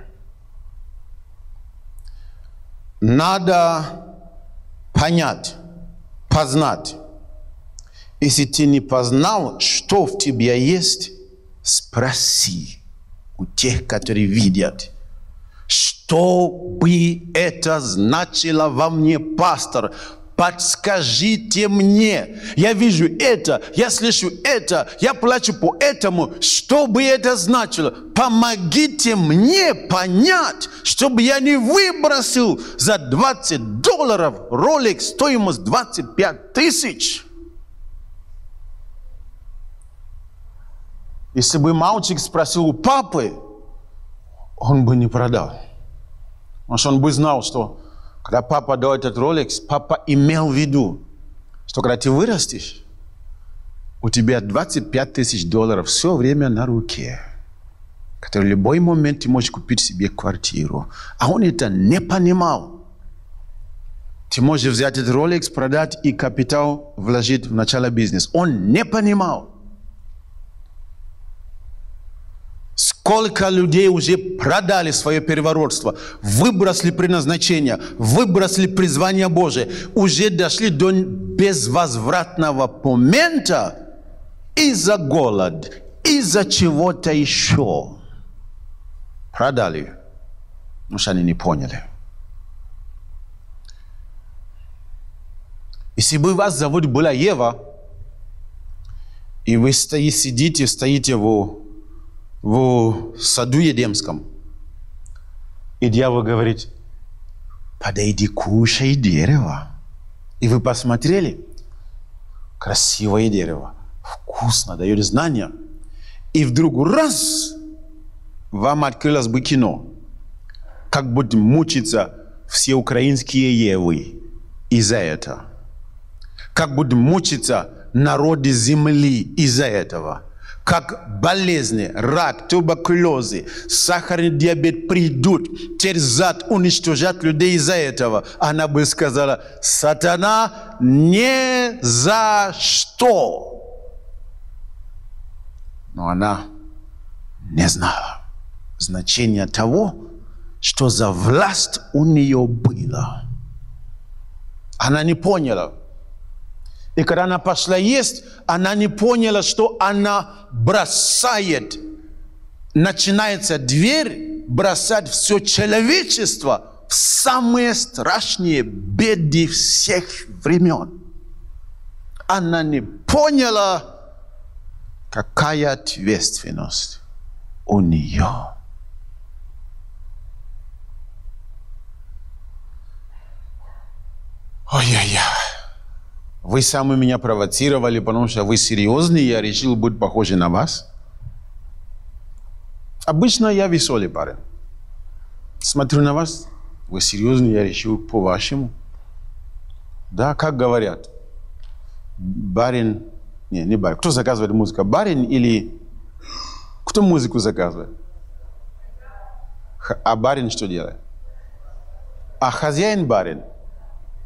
надо понять, познать. Если ты не познал, что в тебе есть, спроси у тех, которые видят. Что бы это значило во мне, пастор? Подскажите мне. Я вижу это, я слышу это, я плачу по этому. Что бы это значило? Помогите мне понять, чтобы я не выбросил за 20 долларов ролик стоимость 25 тысяч. Если бы мальчик спросил у папы, он бы не продал. Потому что он бы знал, что когда папа дал этот ролик, папа имел в виду, что когда ты вырастешь, у тебя 25 тысяч долларов все время на руке, который в любой момент ты можешь купить себе квартиру. А он это не понимал. Ты можешь взять этот ролик, продать и капитал вложить в начало бизнеса. Он не понимал. Сколько людей уже продали свое первородство, выбросили предназначение, выбросили призвание Божие, уже дошли до безвозвратного момента из-за голод, из-за чего-то еще. Продали, потому что они не поняли. Если бы вас зовут была Ева, и вы стоите, сидите, стоите в в саду Едемском. И дьявол говорит, подойди, кушай дерево. И вы посмотрели, красивое дерево, вкусно, дает знания. И вдруг раз, вам открылось бы кино, как будут мучиться все украинские евы из-за этого. Как будут мучиться народы земли из-за этого – как болезни, рак, туберкулезы, сахарный диабет придут, терзать, уничтожать людей из-за этого. Она бы сказала, сатана не за что. Но она не знала значения того, что за власть у нее было. Она не поняла, и когда она пошла есть, она не поняла, что она бросает. Начинается дверь бросать все человечество в самые страшные беды всех времен. Она не поняла, какая ответственность у нее. Ой-ой-ой. Вы сами меня провоцировали, потому что вы серьезный, я решил быть похожим на вас. Обычно я веселый парень. Смотрю на вас, вы серьезный, я решил по-вашему. Да, как говорят, барин, не, не барин, кто заказывает музыку, барин или кто музыку заказывает? А барин что делает? А хозяин барин.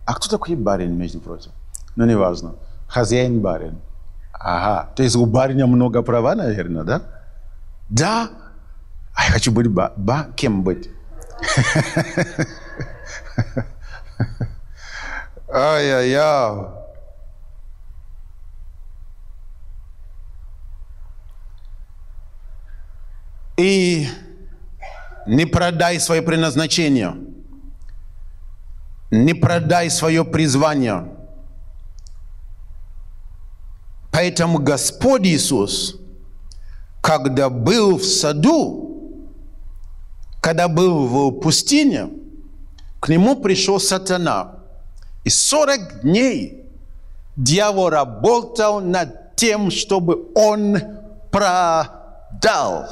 А кто такой барин, между прочим? Но не важно. Хозяин барин. Ага, то есть у барина много права, наверное, да? Да. А я хочу быть ба, ба кем быть? Ай-яй-яй. И не продай свое предназначение. Не продай свое призвание. Поэтому Господь Иисус, когда был в саду, когда был в пустыне, к нему пришел сатана. И 40 дней дьявол работал над тем, чтобы он продал.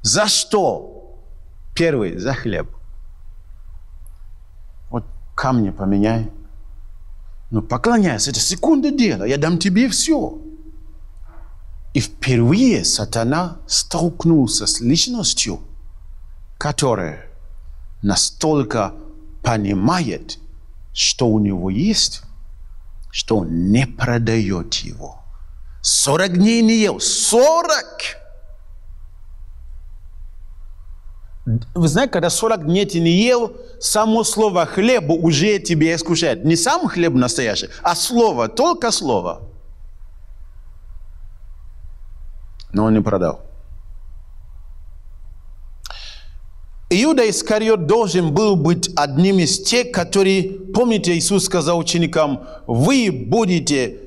За что? Первый, за хлеб. Вот камни поменяй. Но поклоняйся, это секунда дела, я дам тебе все. И впервые сатана столкнулся с личностью, которая настолько понимает, что у него есть, что он не продает его. Сорок дней не ел. Сорок! Вы знаете, когда 40 дней ты не ел, само слово хлеб уже тебя искушает. Не сам хлеб настоящий, а слово, только слово. Но он не продал. Иуда Искариот должен был быть одним из тех, которые, помните, Иисус сказал ученикам, вы будете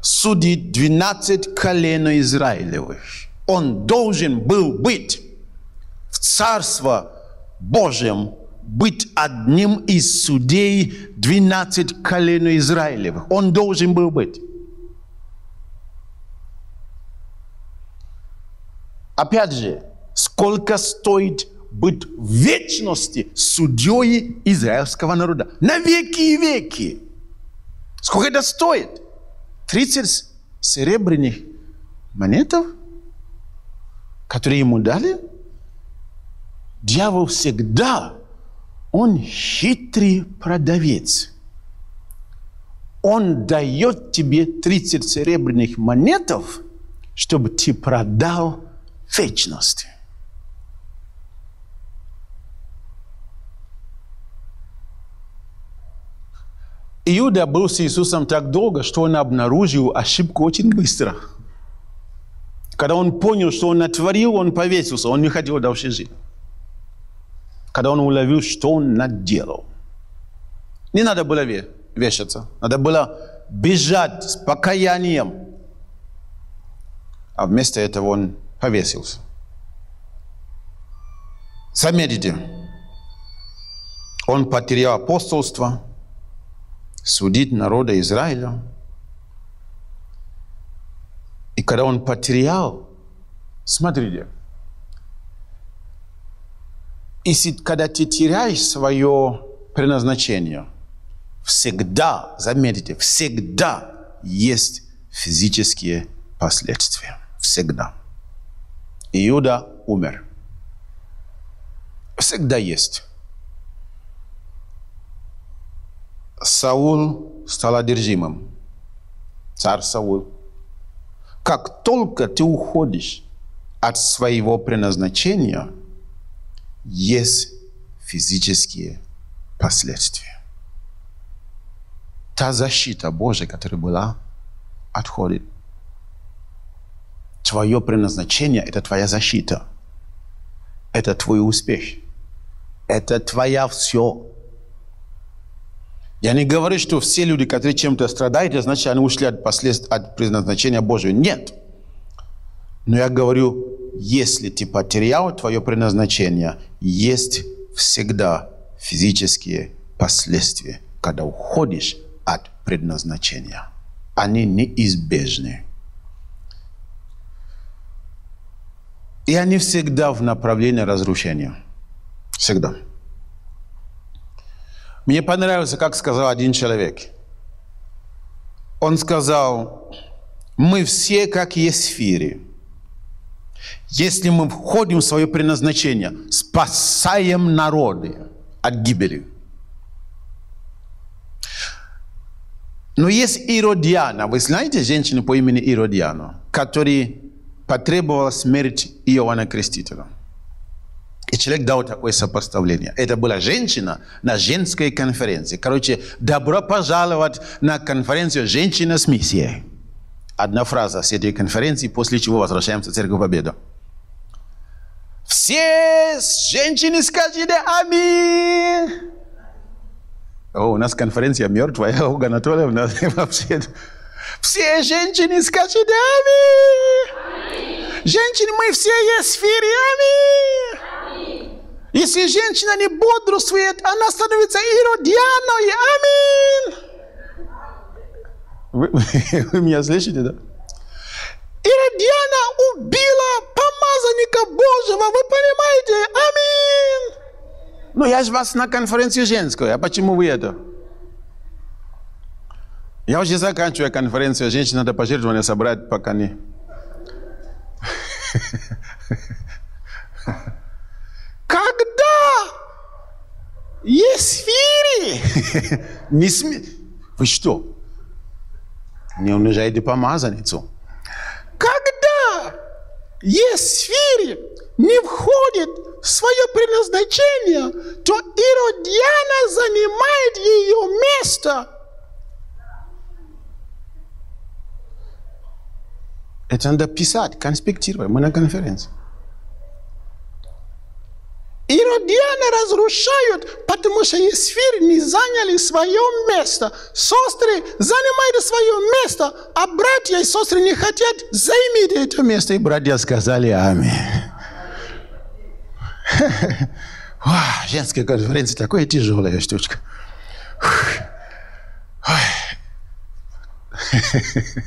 судить 12 колен Израилевых. Он должен был быть Царство Божьем, быть одним из судей 12 колен Израилевых. Он должен был быть. Опять же, сколько стоит быть в вечности судьей израильского народа. На веки и веки. Сколько это стоит? 30 серебряных монетов, которые ему дали? Дьявол всегда, он хитрый продавец. Он дает тебе 30 серебряных монетов, чтобы ты продал вечность. Иуда был с Иисусом так долго, что он обнаружил ошибку очень быстро. Когда он понял, что он натворил, он повесился, он не хотел дальше жить. Когда он уловил, что он наделал. Не надо было вешаться, надо было бежать с покаянием. А вместо этого он повесился. Заметьте, он потерял апостолство, судить народа Израиля. И когда он потерял, смотрите, если когда ты теряешь свое предназначение, всегда, заметьте, всегда есть физические последствия. Всегда. Иуда умер. Всегда есть. Саул стал одержимым. Царь Саул. Как только ты уходишь от своего предназначения, есть физические последствия. Та защита Божья, которая была, отходит. Твое предназначение – это твоя защита. Это твой успех. Это твоя все. Я не говорю, что все люди, которые чем-то страдают, значит, они ушли от, последствий, от предназначения Божьего. Нет. Но я говорю, если ты потерял твое предназначение, есть всегда физические последствия, когда уходишь от предназначения. Они неизбежны. И они всегда в направлении разрушения. Всегда. Мне понравилось, как сказал один человек. Он сказал, мы все как есфири. Если мы входим в свое предназначение, спасаем народы от гибели. Но есть Иродиана. Вы знаете женщину по имени Иродиана, которая потребовала смерть Иоанна Крестителя. И человек дал такое сопоставление. Это была женщина на женской конференции. Короче, добро пожаловать на конференцию «Женщина с миссией». Одна фраза с этой конференции, после чего возвращаемся в Церковь Победу. Все женщины скажите «Аминь». О, у нас конференция мертвая, у Анатольевна вообще. Все женщины скажите «Аминь». Женщины, мы все есть в мире. Аминь. Если женщина не бодрствует, она становится иродианой. Аминь. Вы, вы меня слышите, да? Иродиана убила помазанника Божьего, вы понимаете? Аминь. Ну, я же вас на конференции женскую, а почему вы это? Я уже заканчиваю конференцию, женщин надо пожертвования собрать, пока не... Когда есть фири, не сме... Вы что? Не унижайте помазанницу. Когда есть фири, не входит в свое предназначение, то Иродиана занимает ее место. Это надо писать, конспектировать. Мы на конференции. Иродианы разрушают, потому что Есфир не заняли свое место. Сестры занимают свое место, а братья и сестры не хотят займить это место. И братья сказали Аминь. Женская конференция такая тяжелая штучка.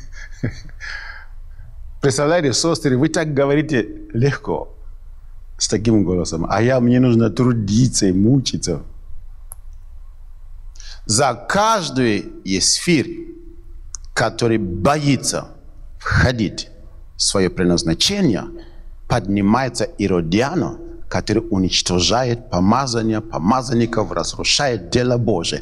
Представляете, сестры, вы так говорите легко с таким голосом, а я, мне нужно трудиться и мучиться. За каждый есфир, который боится входить в свое предназначение, поднимается Иродиана, который уничтожает помазание помазанников, разрушает дело Божие.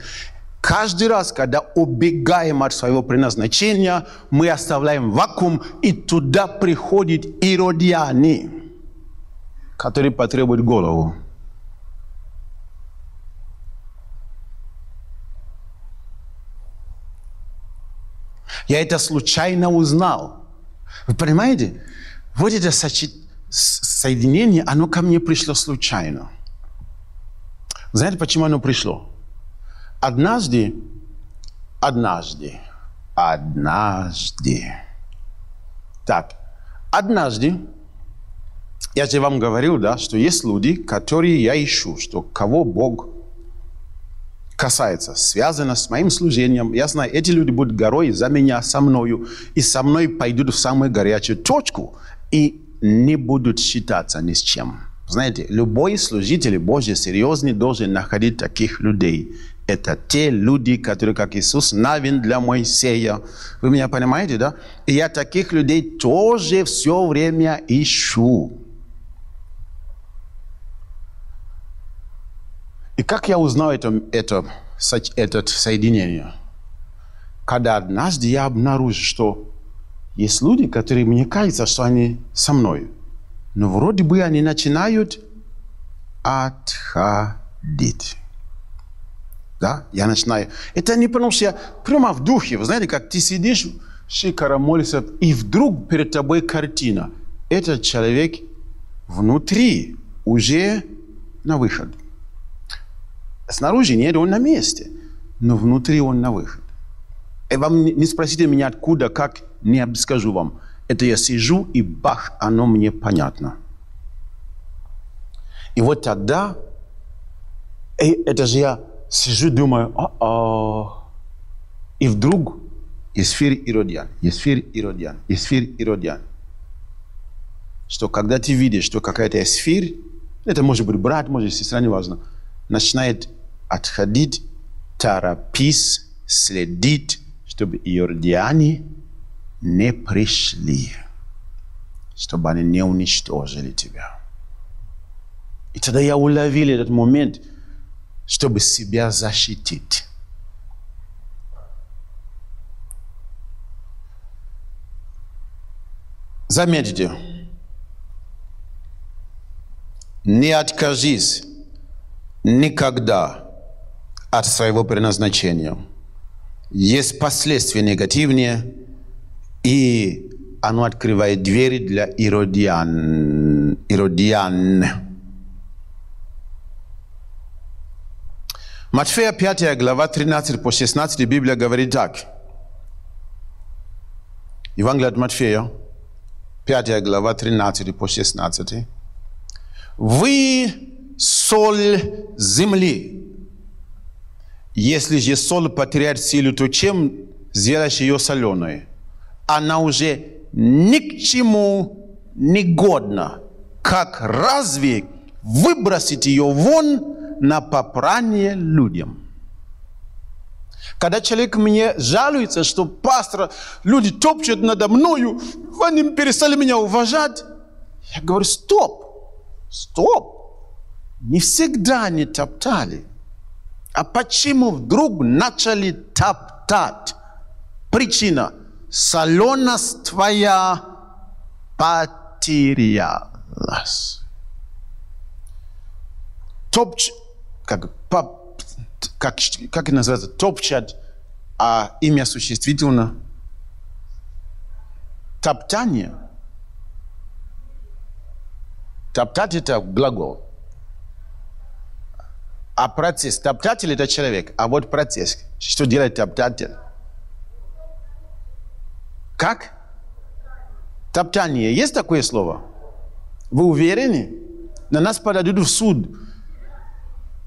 Каждый раз, когда убегаем от своего предназначения, мы оставляем вакуум, и туда приходит иродиане который потребует голову. Я это случайно узнал. Вы понимаете? Вот это соединение, оно ко мне пришло случайно. Знаете, почему оно пришло? Однажды, однажды, однажды. Так, однажды я же вам говорил, да, что есть люди, которые я ищу, что кого Бог касается, связано с моим служением. Я знаю, эти люди будут горой за меня, со мною, и со мной пойдут в самую горячую точку, и не будут считаться ни с чем. Знаете, любой служитель Божий серьезный должен находить таких людей. Это те люди, которые, как Иисус, навин для Моисея. Вы меня понимаете, да? И я таких людей тоже все время ищу. Как я узнал это, это, это соединение? Когда однажды я обнаружил, что есть люди, которые мне кажется, что они со мной. Но вроде бы они начинают отходить. Да? Я начинаю. Это не потому, что я прямо в духе. Вы знаете, как ты сидишь, шикара молишься, и вдруг перед тобой картина. Этот человек внутри уже на выход. Снаружи нет, он на месте, но внутри он на выход. И вам не спросите меня откуда, как, не скажу вам. Это я сижу, и бах, оно мне понятно. И вот тогда, и это же я сижу, думаю, а-а. И вдруг Есфир Иродиан, Есфир Иродиан, Есфир Иродиан. Что когда ты видишь, что какая-то Есфир, это может быть брат, может сестра, неважно, начинает отходить, торопись, следить, чтобы иордиане не пришли, чтобы они не уничтожили тебя. И тогда я уловил этот момент, чтобы себя защитить. Заметьте, не откажись никогда от своего предназначения. Есть последствия негативные, и оно открывает двери для иродиан. иродиан. Матфея 5 глава 13 по 16 Библия говорит так. Евангелие от Матфея, 5 глава 13 по 16. Вы соль земли. Если же соль потеряет силу, то чем сделаешь ее соленой? Она уже ни к чему не годна. Как разве выбросить ее вон на попрание людям? Когда человек мне жалуется, что пастор, люди топчут надо мною, они перестали меня уважать, я говорю, стоп, стоп. Не всегда они топтали. А почему вдруг начали топтать? Причина – соленость твоя потерялась. топч, как, пап, как, как это называется, топчат, а имя существительно топтание. Топтать это глагол. А процесс, топтатель это человек, а вот процесс, что делает топтатель? Как? Топтание. Есть такое слово? Вы уверены? На нас подадут в суд.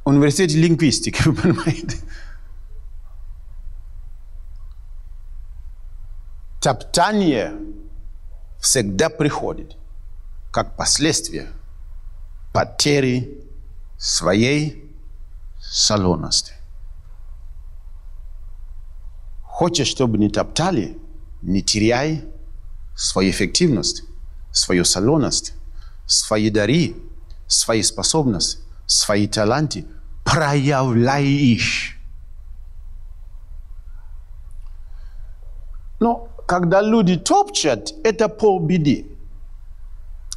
Университет лингвистики, вы понимаете? Топтание всегда приходит как последствие потери своей солоности. Хочешь, чтобы не топтали, не теряй свою эффективность, свою солоность, свои дары, свои способности, свои таланты, проявляй их. Но когда люди топчат, это полбеды.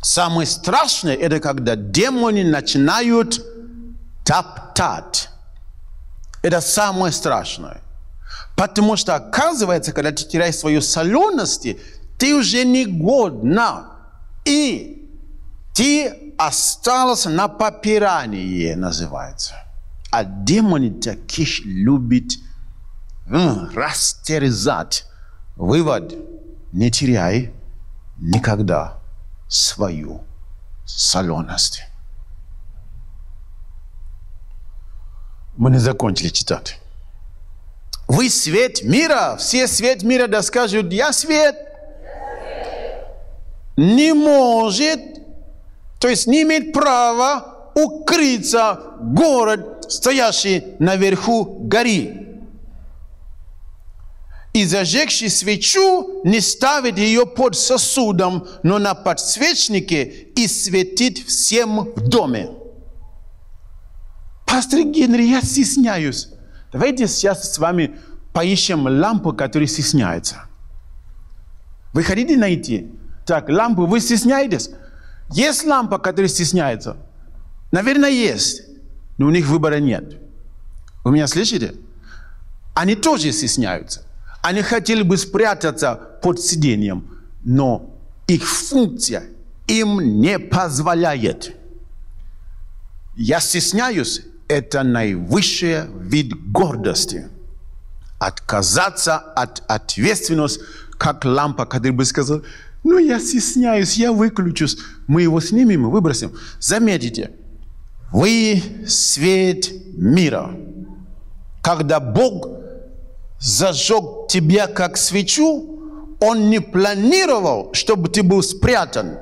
Самое страшное, это когда демоны начинают топтать. Это самое страшное. Потому что, оказывается, когда ты теряешь свою соленость, ты уже не годна. И ты осталась на попирании, называется. А демоны таких любят растерзать. Вывод. Не теряй никогда свою соленость. Мы не закончили читать. Вы свет мира, все свет мира да скажут, я свет. Не может, то есть не имеет права укрыться город, стоящий наверху горы. И зажегший свечу не ставит ее под сосудом, но на подсвечнике и светит всем в доме. Пастор Генри, я стесняюсь. Давайте сейчас с вами поищем лампу, которая стесняется. Вы хотите найти? Так, лампу, вы стесняетесь? Есть лампа, которая стесняется? Наверное, есть. Но у них выбора нет. Вы меня слышите? Они тоже стесняются. Они хотели бы спрятаться под сиденьем, но их функция им не позволяет. Я стесняюсь, это наивысший вид гордости. Отказаться от ответственности, как лампа, который бы сказал, ну я стесняюсь, я выключусь. Мы его снимем и выбросим. Заметите, вы свет мира. Когда Бог зажег тебя как свечу, Он не планировал, чтобы ты был спрятан.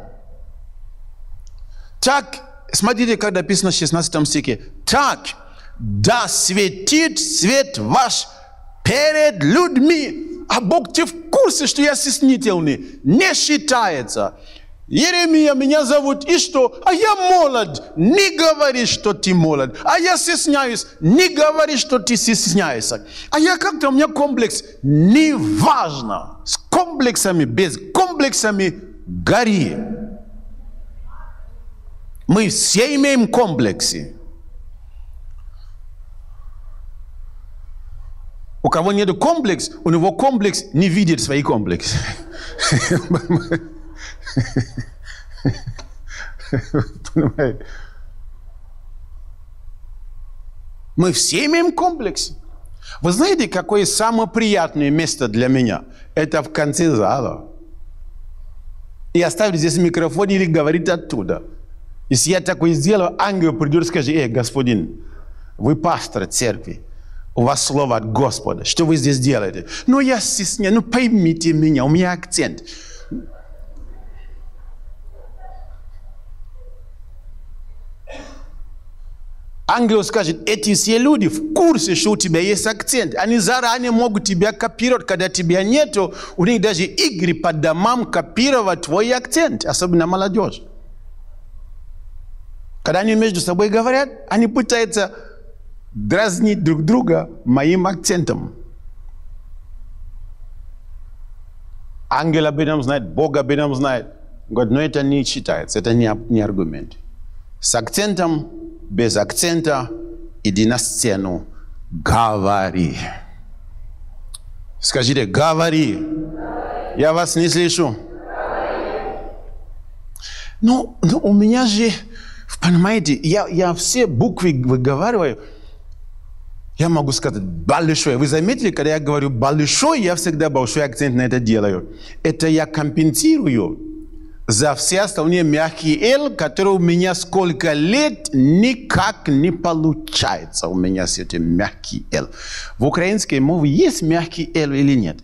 Так смотрите, как написано в 16 стихе. Так, да светит свет ваш перед людьми. А Бог, ты в курсе, что я стеснительный? Не считается. Еремия, меня зовут, и что? А я молод. Не говори, что ты молод. А я стесняюсь. Не говори, что ты стесняешься. А я как-то, у меня комплекс. Неважно. С комплексами, без комплексами, гори. Мы все имеем комплексы. У кого нет комплекс, у него комплекс не видит свои комплексы. Мы все имеем комплексы. Вы знаете, какое самое приятное место для меня? Это в конце зала. И оставить здесь микрофон или говорить оттуда – если я такое сделаю, ангел придет и скажет, эй, господин, вы пастор церкви, у вас слово от Господа, что вы здесь делаете? Ну, я стесняюсь, ну, поймите меня, у меня акцент. Ангел скажет, эти все люди в курсе, что у тебя есть акцент. Они заранее могут тебя копировать, когда тебя нету. У них даже игры по домам копировать твой акцент, особенно молодежь. Когда они между собой говорят, они пытаются дразнить друг друга моим акцентом. Ангел об этом знает, Бог об этом знает. Говорит, но это не считается, это не, не аргумент. С акцентом без акцента, иди на сцену, говори. Скажите, говори. Я вас не слышу. Ну, ну, у меня же, понимаете, я, я все буквы выговариваю. Я могу сказать большой. Вы заметили, когда я говорю большой, я всегда большой акцент на это делаю. Это я компенсирую за все остальные мягкие «л», которые у меня сколько лет никак не получается у меня с этим мягкий «л». В украинской мове есть мягкий «л» или нет?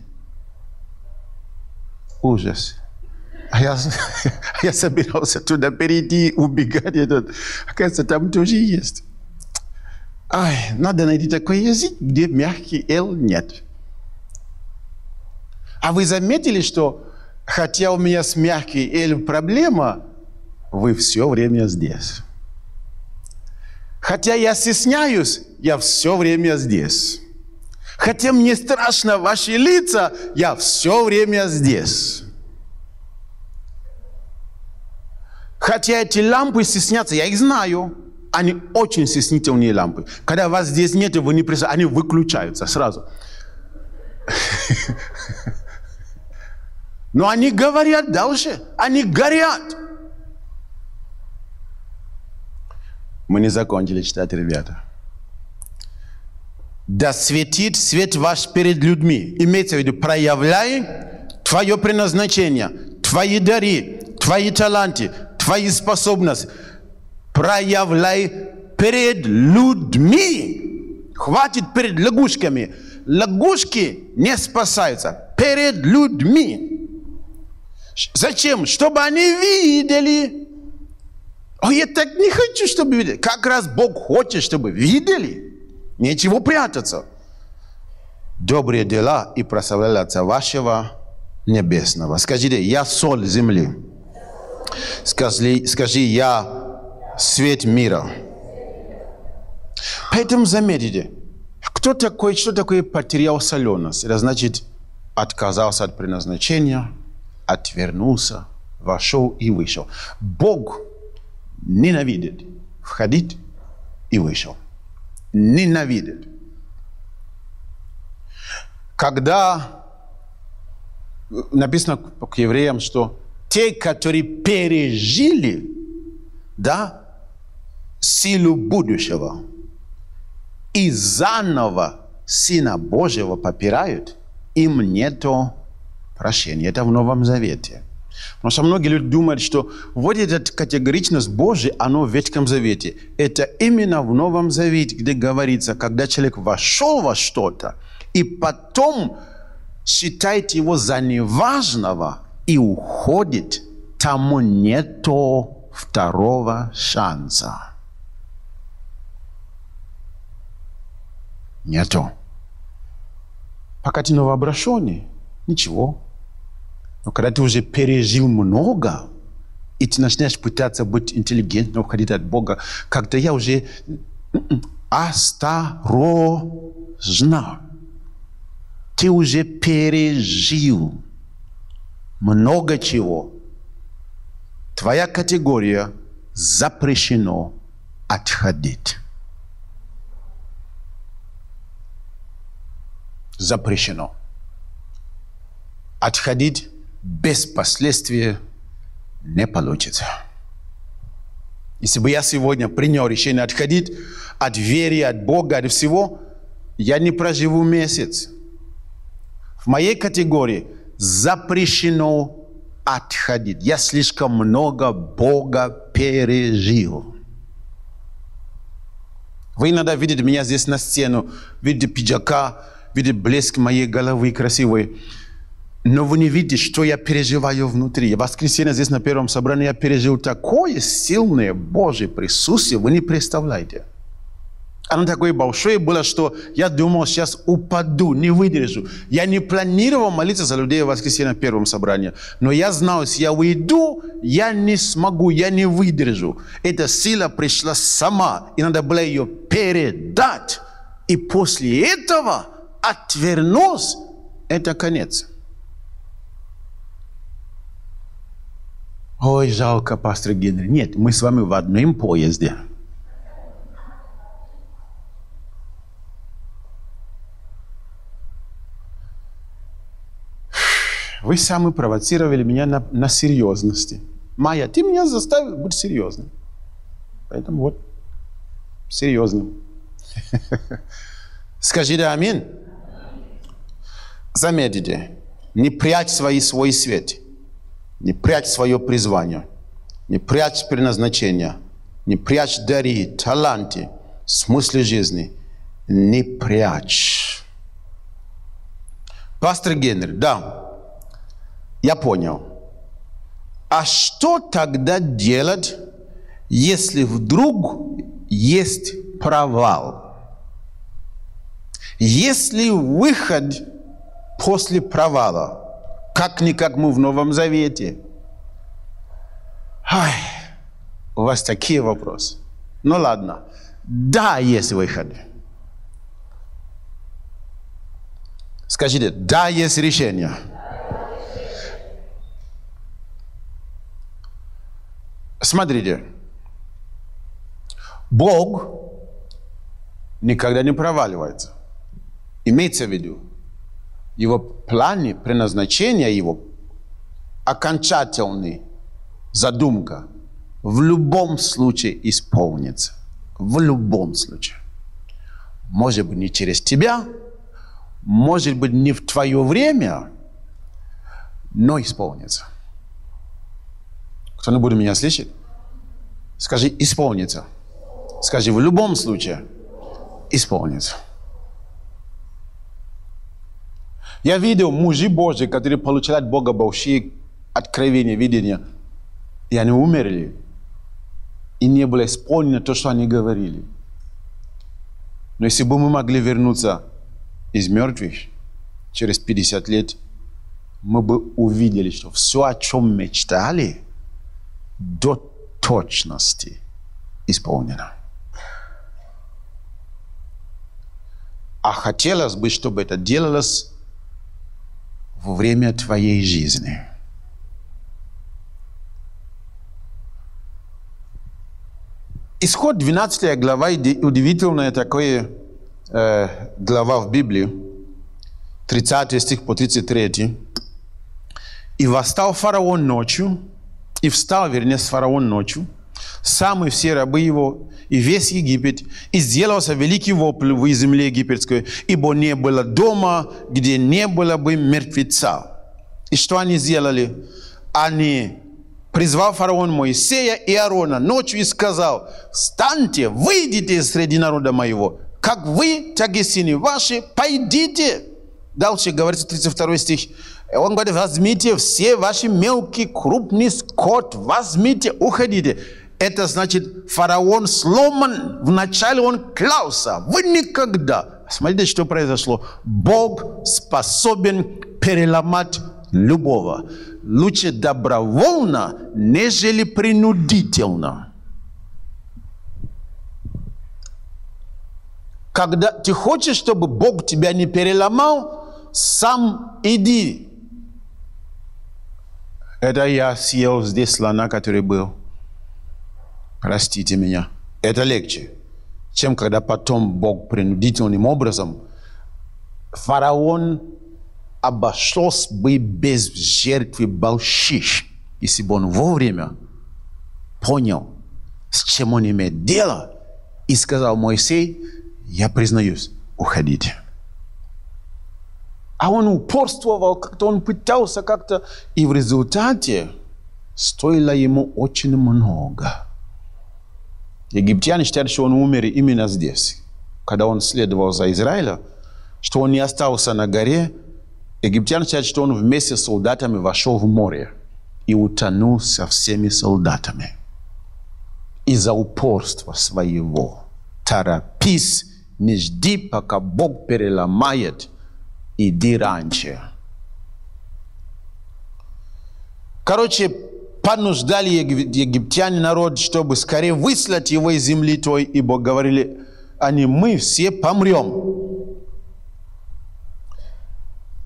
Ужас. А я, я собирался туда перейти, убегать. Этот. Оказывается, там тоже есть. Ай, надо найти такой язык, где мягкий «л» нет. А вы заметили, что хотя у меня с мягкий «л» проблема, вы все время здесь. Хотя я стесняюсь, я все время здесь. Хотя мне страшно ваши лица, я все время здесь. Хотя эти лампы стеснятся, я их знаю. Они очень стеснительные лампы. Когда вас здесь нет, вы не представляете, они выключаются сразу. Но они говорят дальше, они горят. Мы не закончили читать, ребята. Да светит свет ваш перед людьми. Имеется в виду, проявляй твое предназначение, твои дары, твои таланты, твои способности. Проявляй перед людьми. Хватит перед лягушками. Лягушки не спасаются. Перед людьми. Зачем? Чтобы они видели. О, я так не хочу, чтобы видели. Как раз Бог хочет, чтобы видели. Нечего прятаться. Добрые дела и прославляли Отца вашего Небесного. Скажите, я соль земли. Скажи, скажи я свет мира. Поэтому заметите, кто такой, что такое потерял соленость? Это значит, отказался от предназначения, отвернулся, вошел и вышел. Бог ненавидит входить и вышел. Ненавидит. Когда написано к евреям, что те, которые пережили, да, силу будущего и заново Сына Божьего попирают, им нету прощения. Это в Новом Завете. Потому что многие люди думают, что вот эта категоричность Божия, оно в Ветхом Завете. Это именно в Новом Завете, где говорится, когда человек вошел во что-то, и потом считает его за неважного, и уходит, тому нету второго шанса. Нету. Пока ты новообращенный, ничего. Но когда ты уже пережил много, и ты начинаешь пытаться быть интеллигентным, уходить от Бога, когда я уже осторожно. Ты уже пережил много чего. Твоя категория запрещено отходить. Запрещено. Отходить без последствий не получится. Если бы я сегодня принял решение отходить от веры, от Бога, от всего, я не проживу месяц. В моей категории – запрещено отходить. Я слишком много Бога пережил. Вы иногда видите меня здесь на сцену, видите пиджака, видите блеск моей головы красивой. Но вы не видите, что я переживаю внутри. В воскресенье здесь на первом собрании я пережил такое сильное Божье присутствие, вы не представляете. Оно такое большое было, что я думал, сейчас упаду, не выдержу. Я не планировал молиться за людей в воскресенье на первом собрании. Но я знал, если я уйду, я не смогу, я не выдержу. Эта сила пришла сама, и надо было ее передать. И после этого отвернулся, это конец. Ой, жалко, пастор Генри. Нет, мы с вами в одном поезде. Вы сами провоцировали меня на, на серьезности. Майя, ты меня заставил быть серьезным. Поэтому вот, серьезным. Скажи да аминь. Заметьте, не прячь свои, свой свет, не прячь свое призвание, не прячь предназначение, не прячь дари, таланты, смысле жизни. Не прячь. Пастор Генри, да, я понял. А что тогда делать, если вдруг есть провал? Если выход после провала, как-никак мы в Новом Завете. Ай, у вас такие вопросы. Ну ладно. Да, есть выход. Скажите, да, есть решение. Смотрите, Бог никогда не проваливается. Имеется в виду, его плане, предназначение его, окончательный задумка в любом случае исполнится. В любом случае. Может быть, не через тебя, может быть, не в твое время, но исполнится. Кто не будет меня слышать? Скажи, исполнится. Скажи, в любом случае, исполнится. Я видел мужи Божьи, которые получали от Бога большие откровения, видения, и они умерли. И не было исполнено то, что они говорили. Но если бы мы могли вернуться из мертвых через 50 лет, мы бы увидели, что все, о чем мечтали, до точности исполнено. А хотелось бы, чтобы это делалось во время твоей жизни. Исход 12 глава, удивительная такая э, глава в Библии, 30 стих по 33. «И восстал фараон ночью, и встал, вернее, с фараон ночью, сам и все рабы его, и весь Египет, и сделался великий вопль в земле египетской, ибо не было дома, где не было бы мертвеца. И что они сделали? Они призвал фараон Моисея и Аарона ночью и сказал, встаньте, выйдите среди народа моего, как вы, так и сыны ваши, пойдите. Дальше говорится 32 стих. Он говорит, возьмите все ваши мелкие, крупный скот, возьмите, уходите. Это значит, фараон сломан. Вначале он клялся. Вы никогда. Смотрите, что произошло. Бог способен переломать любого. Лучше добровольно, нежели принудительно. Когда ты хочешь, чтобы Бог тебя не переломал, сам иди. Это я съел здесь слона, который был. Простите меня. Это легче, чем когда потом Бог принудительным образом фараон обошелся бы без жертвы больших, если бы он вовремя понял, с чем он имеет дело, и сказал Моисей, я признаюсь, уходите. А он упорствовал, как-то он пытался как-то, и в результате стоило ему очень много. Египтяне считают, что он умер именно здесь. Когда он следовал за Израилем, что он не остался на горе, египтяне считают, что он вместе с солдатами вошел в море и утонул со всеми солдатами. Из-за упорства своего. Торопись, не жди, пока Бог переломает – иди раньше. Короче, понуждали египтяне народ, чтобы скорее выслать его из земли той, ибо говорили они, мы все помрем.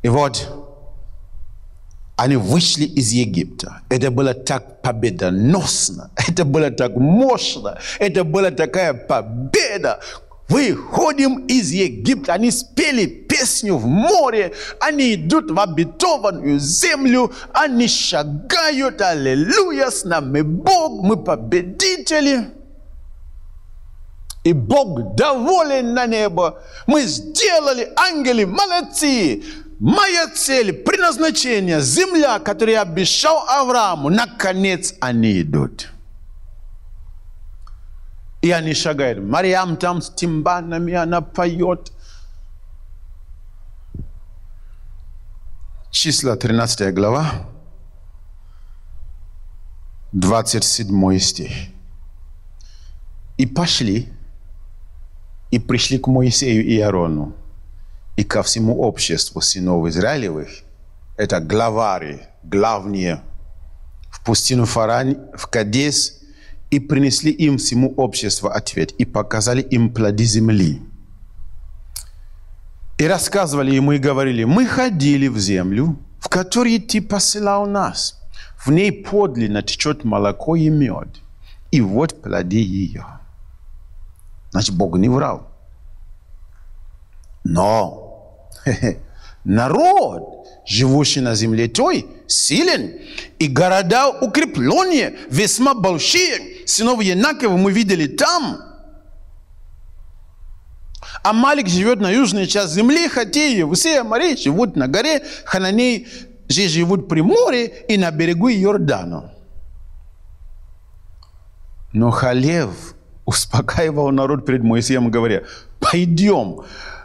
И вот, они вышли из Египта. Это было так победоносно, это было так мощно, это была такая победа. Выходим из Египта. Они спели песню в море, они идут в обетованную землю, они шагают, аллилуйя, с нами Бог, мы победители. И Бог доволен на небо. Мы сделали, ангелы, молодцы. Моя цель, предназначение, земля, которую я обещал Аврааму, наконец они идут. И они шагают. Мариам там с тимбанами, она поет. Числа 13 глава, 27 стих. И пошли, и пришли к Моисею и Аарону, и ко всему обществу сынов Израилевых, это главари, главные, в пустину Фарань, в Кадес, и принесли им всему обществу ответ, и показали им плоды земли. И рассказывали ему и говорили, мы ходили в землю, в которой ты посылал нас. В ней подлинно течет молоко и мед. И вот плоды ее. Значит, Бог не врал. Но народ, живущий на земле той, силен, и города укрепленные, весьма большие. Сынов Янакова мы видели там. А Малик живет на южной части земли, хотя все Амари живут на горе, Хананей же живут при море и на берегу Иордана. Но Халев успокаивал народ перед Моисеем, говоря, пойдем,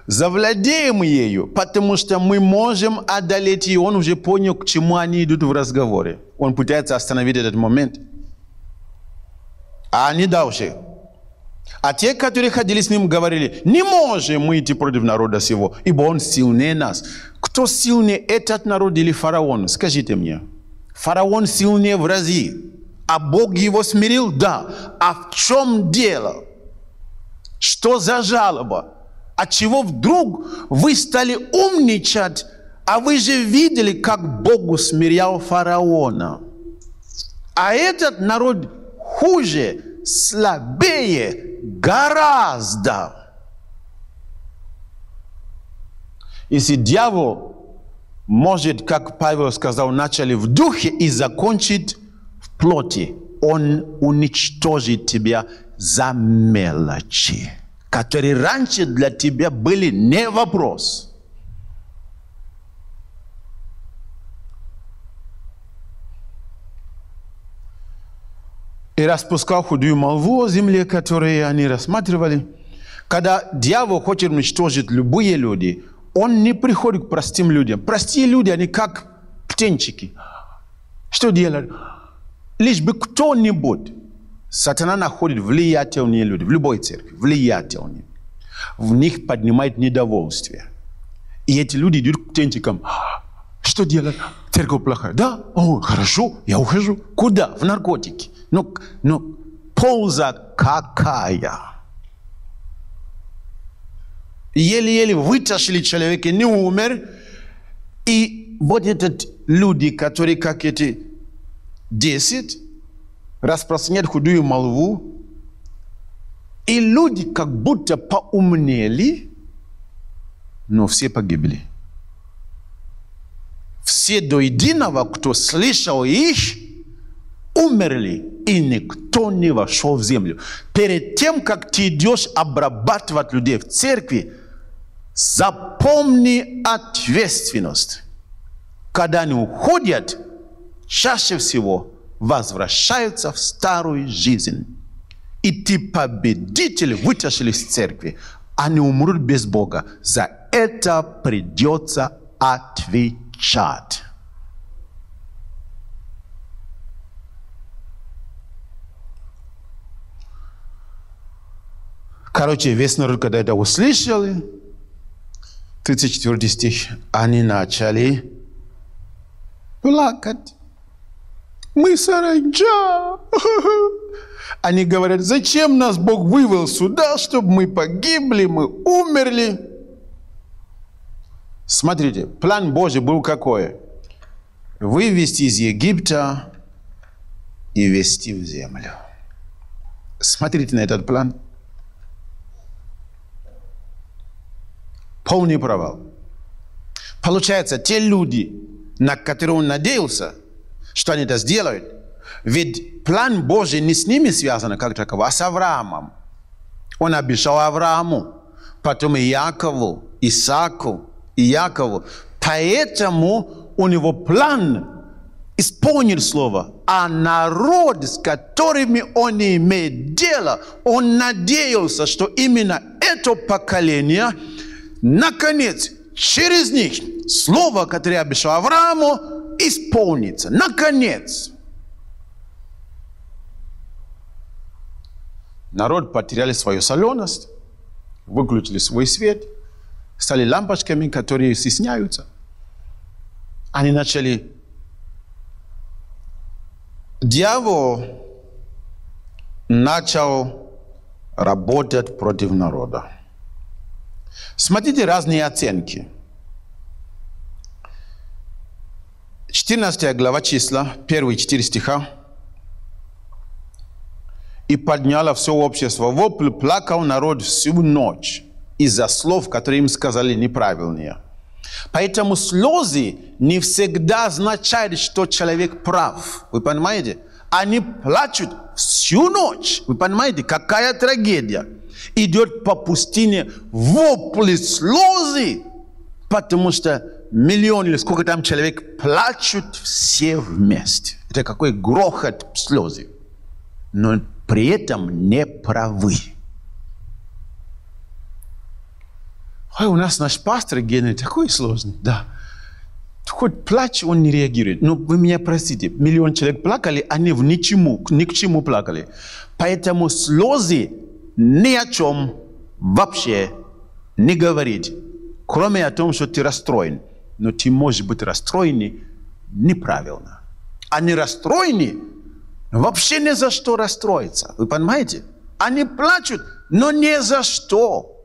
завладеем ею, потому что мы можем одолеть ее. Он уже понял, к чему они идут в разговоре. Он пытается остановить этот момент. А они дальше. А те, которые ходили с ним, говорили, не можем мы идти против народа сего, ибо он сильнее нас. Кто сильнее, этот народ или фараон? Скажите мне. Фараон сильнее в разы. А Бог его смирил? Да. А в чем дело? Что за жалоба? От чего вдруг вы стали умничать, а вы же видели, как Бог усмирял фараона. А этот народ хуже, слабее, гораздо. Если дьявол может, как Павел сказал, начали в духе и закончить в плоти, он уничтожит тебя за мелочи, которые раньше для тебя были не вопрос. И распускал худую молву о земле, которые они рассматривали. Когда дьявол хочет уничтожить любые люди, он не приходит к простым людям. Простые люди, они как птенчики. Что делают? Лишь бы кто-нибудь. Сатана находит влиятельные люди в любой церкви, влиятельные. В них поднимает недовольствие. И эти люди идут к птенчикам. Что делать? Церковь плохая. Да? О, хорошо, я ухожу. Куда? В наркотики. Но, но польза какая? Еле-еле вытащили человека, не умер. И вот этот люди, которые как эти десять, распространяют худую молву, и люди как будто поумнели, но все погибли. Все до единого, кто слышал их, умерли, и никто не вошел в землю. Перед тем, как ты идешь обрабатывать людей в церкви, запомни ответственность. Когда они уходят, чаще всего возвращаются в старую жизнь. И ты победитель вытащили из церкви. Они умрут без Бога. За это придется отвечать. Короче, весь народ, когда это услышали, 34 стих, они начали плакать. Мы саранча. Они говорят, зачем нас Бог вывел сюда, чтобы мы погибли, мы умерли. Смотрите, план Божий был какой? Вывести из Египта и вести в землю. Смотрите на этот план. Полный провал. Получается, те люди, на которые он надеялся, что они это сделают, ведь план Божий не с ними связан как таково, а с Авраамом. Он обещал Аврааму, потом и Якову, Исааку, и Якову. Поэтому у него план исполнил слово, а народ, с которыми он имеет дело, он надеялся, что именно это поколение, наконец, через них слово, которое обещал Аврааму, исполнится. Наконец. Народ потеряли свою соленость, выключили свой свет, стали лампочками, которые стесняются. Они начали... Дьявол начал работать против народа. Смотрите разные оценки. 14 глава числа, первые четыре стиха. «И подняло все общество. Вопль плакал народ всю ночь из-за слов, которые им сказали неправильные». Поэтому слезы не всегда означают, что человек прав. Вы понимаете? Они плачут всю ночь. Вы понимаете, какая трагедия? Идет по пустыне вопли, слезы, потому что миллион или сколько там человек плачут все вместе. Это какой грохот слезы. Но при этом не правы. Ой, у нас наш пастор Генри такой сложный, да. Хоть плачь, он не реагирует. Но вы меня простите, миллион человек плакали, они в ничему, ни к чему плакали. Поэтому слезы ни о чем вообще не говорит, кроме о том, что ты расстроен. Но ты можешь быть расстроен неправильно. А не расстроены, вообще ни за что расстроиться. Вы понимаете? Они плачут, но не за что.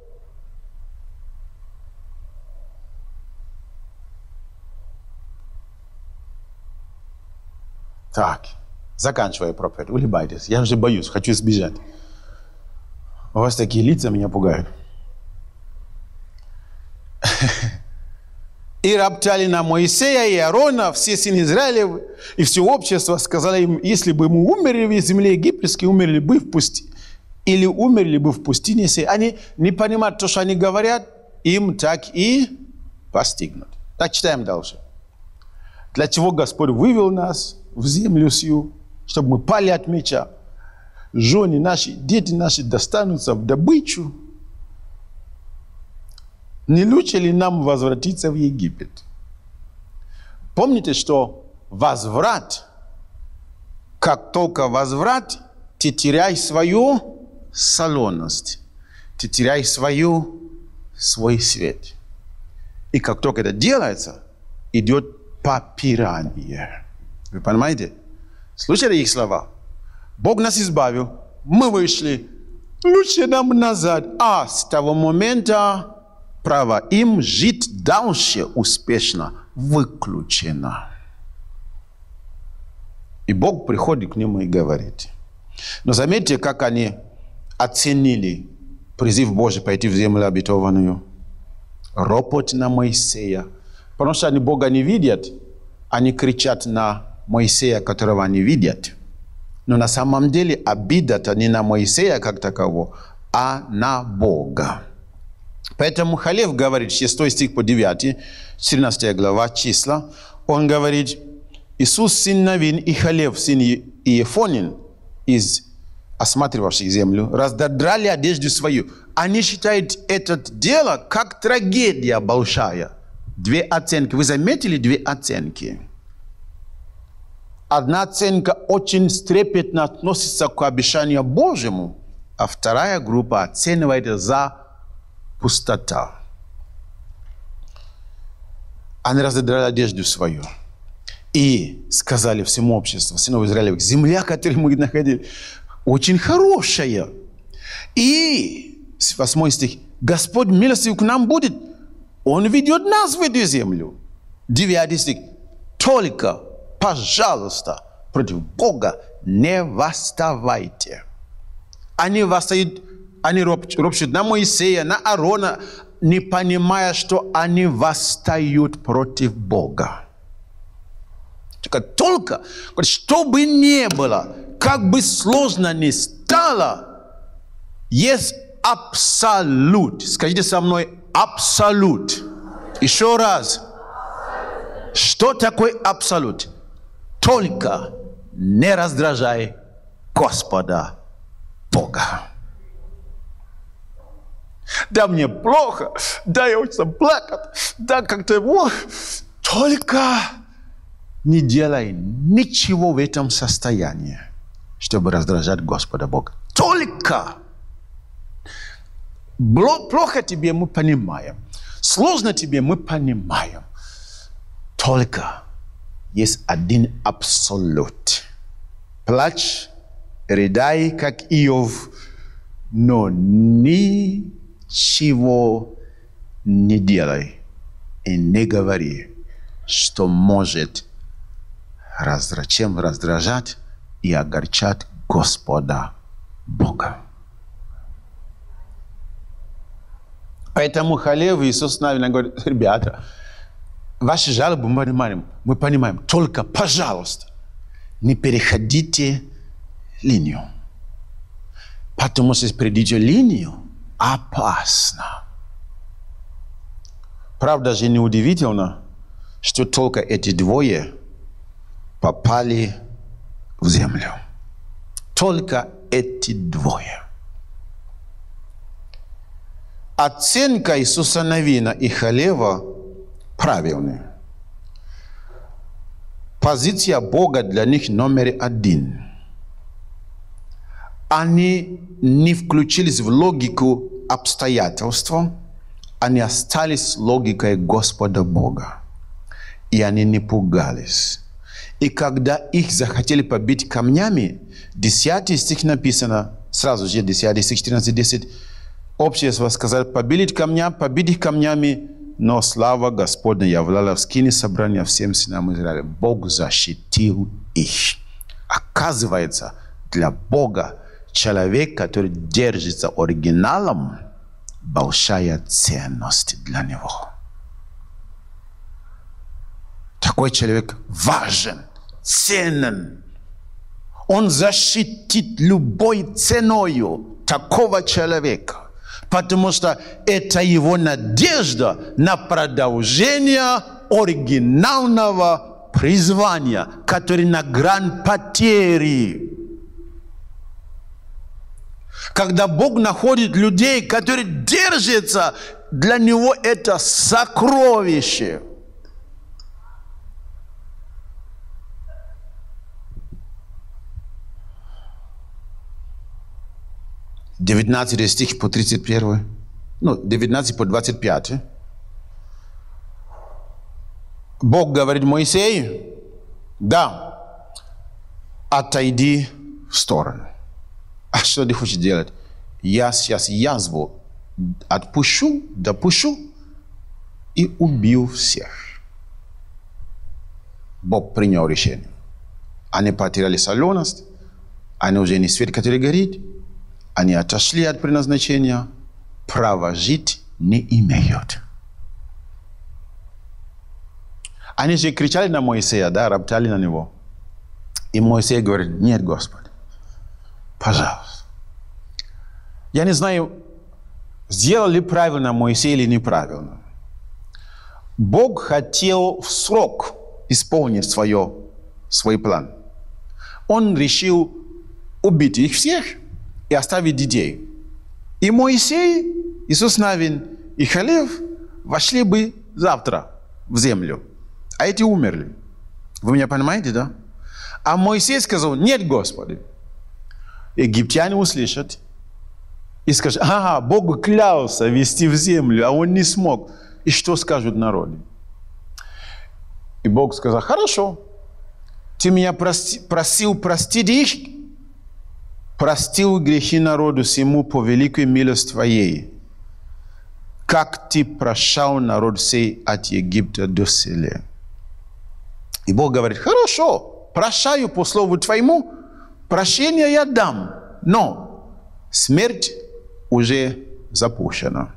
Так, заканчивая проповедь. Улыбайтесь. Я уже боюсь, хочу сбежать. У вас такие лица меня пугают. И роптали на Моисея и Аарона, все сыны Израилев, и все общество сказали им, если бы мы умерли в земле египетской, умерли бы в пустыне, или умерли бы в пустыне, если они не понимают то, что они говорят, им так и постигнут. Так читаем дальше. Для чего Господь вывел нас в землю сию, чтобы мы пали от меча. Жены наши, дети наши достанутся в добычу. Не лучше ли нам возвратиться в Египет? Помните, что возврат, как только возврат, ты теряешь свою соленость, ты теряешь свою, свой свет. И как только это делается, идет попирание. Вы понимаете? Слушали их слова? Бог нас избавил, мы вышли, лучше нам назад. А с того момента право им жить дальше успешно выключено. И Бог приходит к нему и говорит. Но заметьте, как они оценили призыв Божий пойти в землю обетованную. Ропот на Моисея. Потому что они Бога не видят, они кричат на Моисея, которого они видят. Но на самом деле обида-то не на Моисея как такового, а на Бога. Поэтому Халев говорит, 6 стих по 9, 14 глава числа, он говорит, Иисус, сын Навин, и Халев, сын Иефонин, из осматривавших землю, раздодрали одежду свою. Они считают это дело как трагедия большая. Две оценки. Вы заметили две оценки? Одна оценка очень стрепетно относится к обещанию Божьему, а вторая группа оценивает за пустота. Они разодрали одежду свою и сказали всему обществу, сынов Израилевых, земля, которую мы находили, очень хорошая. И, 8 стих, Господь милостив к нам будет, Он ведет нас в эту землю. 9 стих, только пожалуйста, против Бога не восставайте. Они восстают, они ропщут на Моисея, на Аарона, не понимая, что они восстают против Бога. Только, только что бы ни было, как бы сложно ни стало, есть абсолют. Скажите со мной, абсолют. Еще раз. Что такое абсолют? Только не раздражай Господа Бога. Да мне плохо, да я очень плакать, да как-то, только не делай ничего в этом состоянии, чтобы раздражать Господа Бога. Только плохо тебе мы понимаем, сложно тебе мы понимаем. Только есть один абсолют. Плачь, рыдай, как Иов, но ничего не делай и не говори, что может раздра... чем раздражать и огорчать Господа Бога. Поэтому Халев Иисус Навин говорит, ребята, ваши жалобы мы понимаем, мы понимаем, только, пожалуйста, не переходите линию. Потому что если перейдете линию, опасно. Правда же неудивительно, что только эти двое попали в землю. Только эти двое. Оценка Иисуса Навина и Халева правильная. Позиция Бога для них номер один. Они не включились в логику обстоятельств, они остались логикой Господа Бога. И они не пугались. И когда их захотели побить камнями, 10 стих написано, сразу же 10 стих 14, 10, общество сказали, побили камня, побить их камнями, но слава Господня являла в скине собрания всем сынам Израиля. Бог защитил их. Оказывается, для Бога человек, который держится оригиналом, большая ценность для него. Такой человек важен, ценен. Он защитит любой ценою такого человека потому что это его надежда на продолжение оригинального призвания, который на грань потери. Когда Бог находит людей, которые держатся, для него это сокровище – 19 стих по 31, ну, 19 по 25. Бог говорит Моисею, да, отойди в сторону. А что ты хочешь делать? Я сейчас язву отпущу, допущу и убью всех. Бог принял решение. Они потеряли соленость, они уже не свет, который горит, они отошли от предназначения, права жить не имеют. Они же кричали на Моисея, да, роптали на него. И Моисей говорит, нет, Господи, пожалуйста. Я не знаю, сделал ли правильно Моисей или неправильно. Бог хотел в срок исполнить свое, свой план. Он решил убить их всех – и оставить детей. И Моисей, Иисус Навин и Халев вошли бы завтра в землю, а эти умерли. Вы меня понимаете, да? А Моисей сказал, нет, Господи. Египтяне услышат и скажут, ага, Бог клялся вести в землю, а он не смог. И что скажут народы? И Бог сказал, хорошо, ты меня прости, просил простить их, простил грехи народу всему по великой милости Твоей, как Ты прощал народ сей от Египта до селе. И Бог говорит, хорошо, прощаю по слову Твоему, прощение я дам, но смерть уже запущена.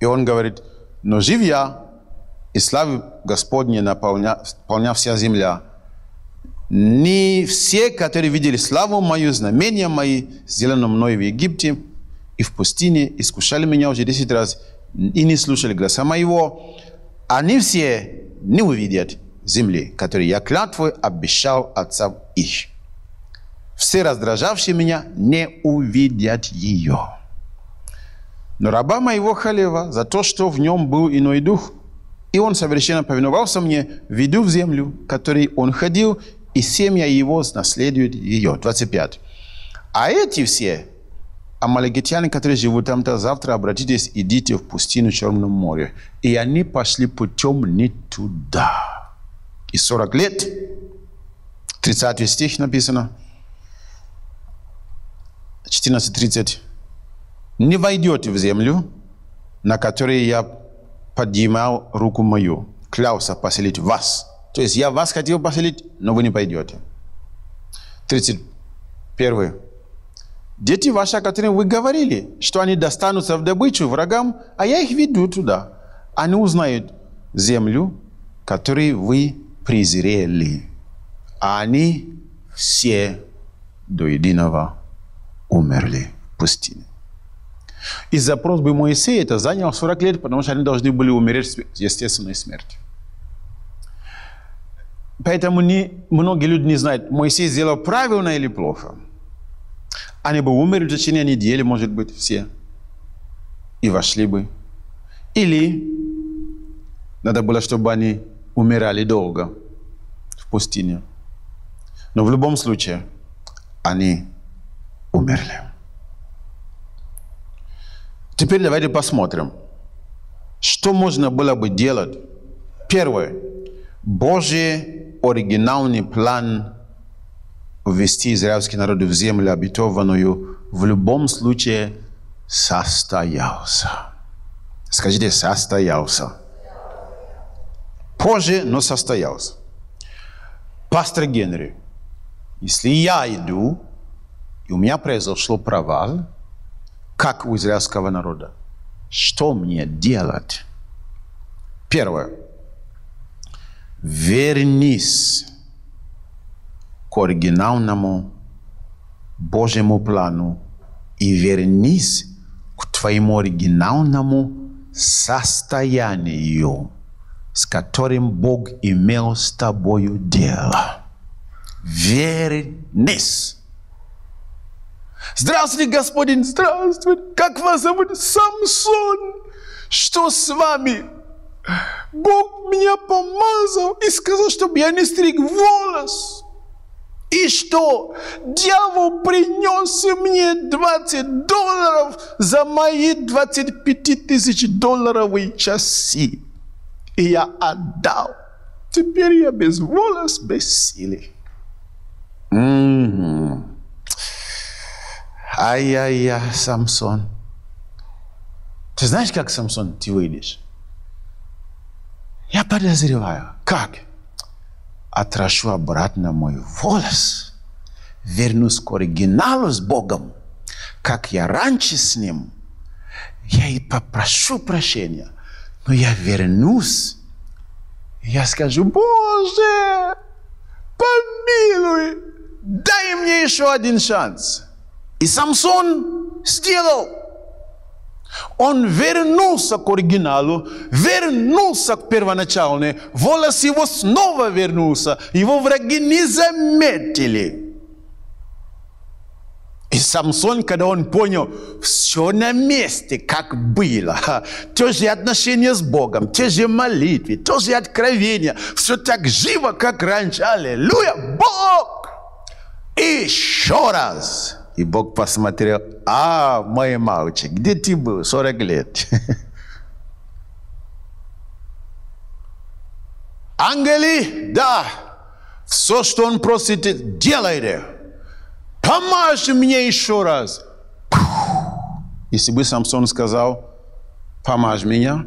И он говорит, но жив я, и славы Господне наполня, наполня вся земля. Не все, которые видели славу мою, знамения мои, сделанные мною в Египте и в пустыне, искушали меня уже десять раз и не слушали голоса моего, они все не увидят земли, которые я клятвой обещал отцам их. Все раздражавшие меня не увидят ее. Но раба моего Халева за то, что в нем был иной дух, и он совершенно повиновался мне, веду в землю, которой он ходил, и семья его наследует ее. 25. А эти все амаликитяне, которые живут там, то завтра обратитесь, идите в пустыню Черном море. И они пошли путем не туда. И 40 лет, 30 стих написано, 14.30. Не войдете в землю, на которой я поднимал руку мою, клялся поселить вас. То есть я вас хотел поселить, но вы не пойдете. 31. Дети ваши, о которых вы говорили, что они достанутся в добычу врагам, а я их веду туда. Они узнают землю, которую вы презрели. А они все до единого умерли в пустыне. Из-за просьбы Моисея это заняло 40 лет, потому что они должны были умереть естественной смертью. Поэтому не, многие люди не знают, Моисей сделал правильно или плохо. Они бы умерли в течение недели, может быть, все. И вошли бы. Или надо было, чтобы они умирали долго в пустыне. Но в любом случае, они умерли. Теперь давайте посмотрим, что можно было бы делать. Первое. Божий оригинальный план ввести израильский народ в землю обетованную в любом случае состоялся. Скажите, состоялся. Позже, но состоялся. Пастор Генри, если я иду, и у меня произошло провал, как у израильского народа. Что мне делать? Первое. Вернись к оригинальному Божьему плану и вернись к твоему оригинальному состоянию, с которым Бог имел с тобою дело. Вернись. Здравствуйте, господин, здравствуйте. Как вас зовут? Самсон. Что с вами? Бог меня помазал и сказал, чтобы я не стриг волос. И что? Дьявол принес мне 20 долларов за мои 25 тысяч долларовые часы. И я отдал. Теперь я без волос, без силы. Mm-hmm. Ай-яй-яй, Самсон. Ты знаешь, как, Самсон, ты выйдешь? Я подозреваю. Как? Отращу обратно мой волос. Вернусь к оригиналу с Богом. Как я раньше с Ним. Я и попрошу прощения. Но я вернусь. Я скажу, Боже, помилуй, дай мне еще один шанс. И Самсон сделал. Он вернулся к оригиналу, вернулся к первоначальной, волос его снова вернулся, его враги не заметили. И Самсон, когда он понял, все на месте, как было, те же отношения с Богом, те же молитвы, те же откровения, все так живо, как раньше. Аллилуйя! Бог! Еще раз! И Бог посмотрел, а, мой мальчик, где ты был 40 лет? Ангели, да, все, что он просит, делайте. Помажь мне еще раз. Если бы Самсон сказал, помажь меня,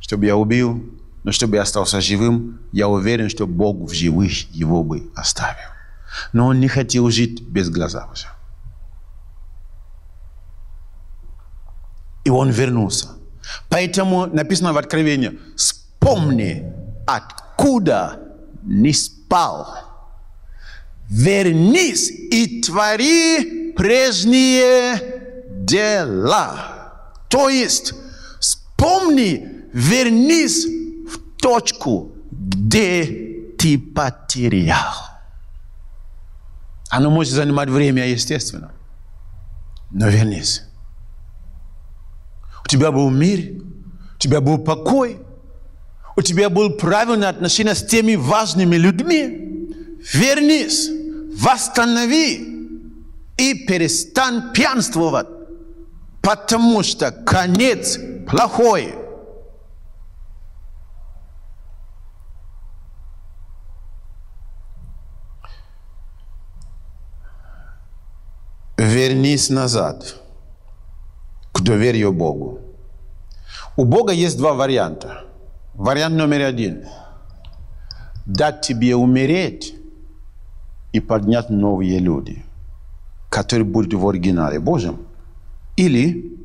чтобы я убил, но чтобы я остался живым, я уверен, что Бог в живых его бы оставил. Но он не хотел жить без глаза уже. И он вернулся. Поэтому написано в Откровении, вспомни, откуда не спал. Вернись и твори прежние дела. То есть, вспомни, вернись в точку, где ты потерял. Оно может занимать время, естественно. Но вернись. Тебя был мир, у тебя был покой, у тебя было правильное отношение с теми важными людьми. Вернись, восстанови и перестань пьянствовать, потому что конец плохой. Вернись назад к доверию Богу. У Бога есть два варианта. Вариант номер один. Дать тебе умереть и поднять новые люди, которые будут в оригинале Божьем. Или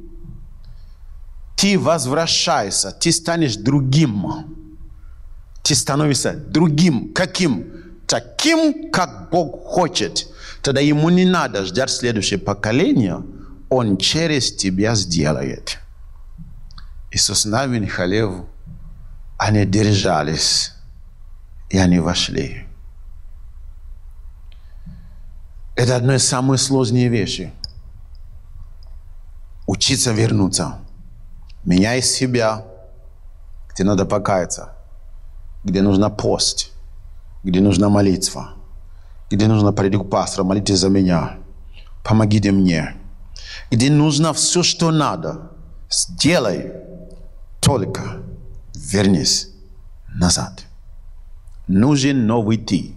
ты возвращаешься, ты станешь другим. Ты становишься другим. Каким? Таким, как Бог хочет. Тогда ему не надо ждать следующее поколение. Он через тебя сделает. Иисус Навин Халев, они держались, и они вошли. Это одно из самых сложных вещей. Учиться вернуться. Меняй себя, где надо покаяться, где нужно пост, где нужна молитва, где нужно прийти к пастору, молитесь за меня, помогите мне. Где нужно все, что надо, сделай только вернись назад. Нужен новый ты,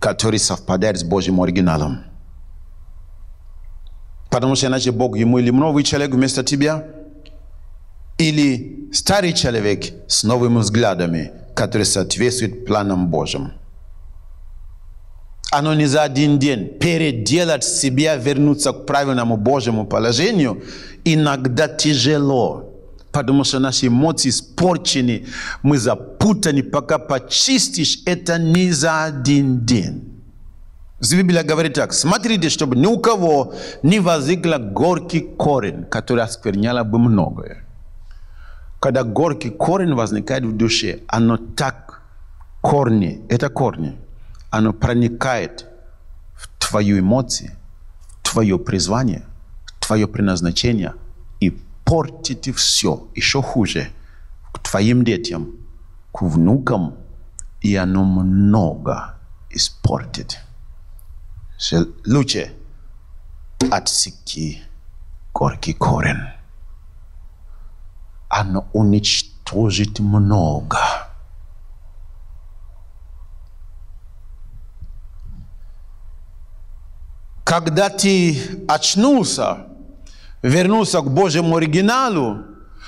который совпадает с Божьим оригиналом. Потому что иначе Бог ему или новый человек вместо тебя, или старый человек с новыми взглядами, который соответствует планам Божьим. Оно не за один день. Переделать себя, вернуться к правильному Божьему положению иногда тяжело. Потому что наши эмоции испорчены, мы запутаны, пока почистишь, это не за один день. Библия говорит так, смотрите, чтобы ни у кого не возникла горький корень, который оскверняла бы многое. Когда горький корень возникает в душе, оно так корни, это корни, оно проникает в твою эмоцию, в твое призвание, в твое предназначение и портите все, еще хуже, к твоим детям, к внукам, и оно много испортит. Лучше отсеки горький корень. Оно уничтожит много. Когда ты очнулся, вернулся к Божьему оригиналу,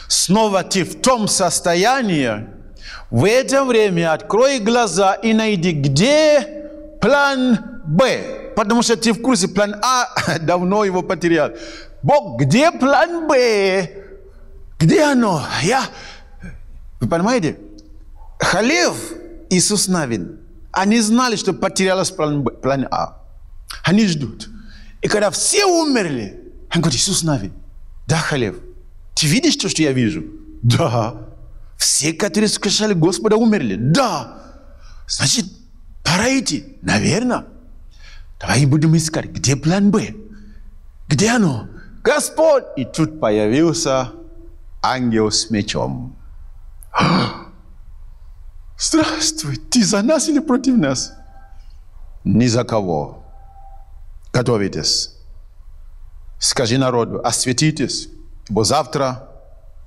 снова ты в том состоянии, в это время открой глаза и найди, где план Б. Потому что ты в курсе, план А давно его потерял. Бог, где план Б? Где оно? Я... Вы понимаете? Халев, Иисус Навин, они знали, что потерялось план, Б, план А. Они ждут. И когда все умерли, он говорит, Иисус Навин, да, Халев, ты видишь то, что я вижу? Да. Все, которые скушали Господа, умерли? Да. Значит, пора идти. Наверное. Давай будем искать, где план Б? Где оно? Господь! И тут появился ангел с мечом. Здравствуй, ты за нас или против нас? Ни за кого. Готовитесь. Скажи народу, осветитесь, ибо завтра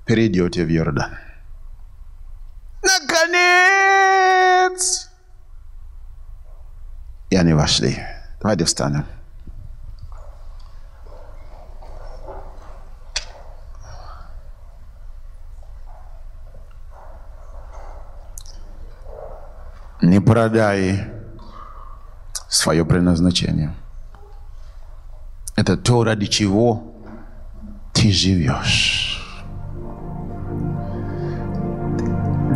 перейдете в Иордан. Наконец! И они вошли. Давайте встанем. Не продай свое предназначение. Это то, ради чего ты живешь.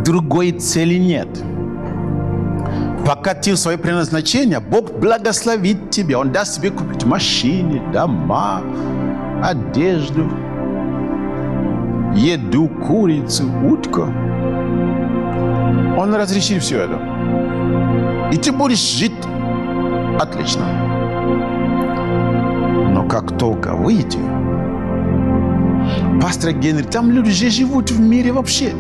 другой цели нет. Пока ты в свое предназначение, Бог благословит тебя. Он даст тебе купить машины, дома, одежду, еду, курицу, утку. Он разрешит все это. И ты будешь жить отлично. Как только выйти, пастор Генри, там люди же живут в мире вообще.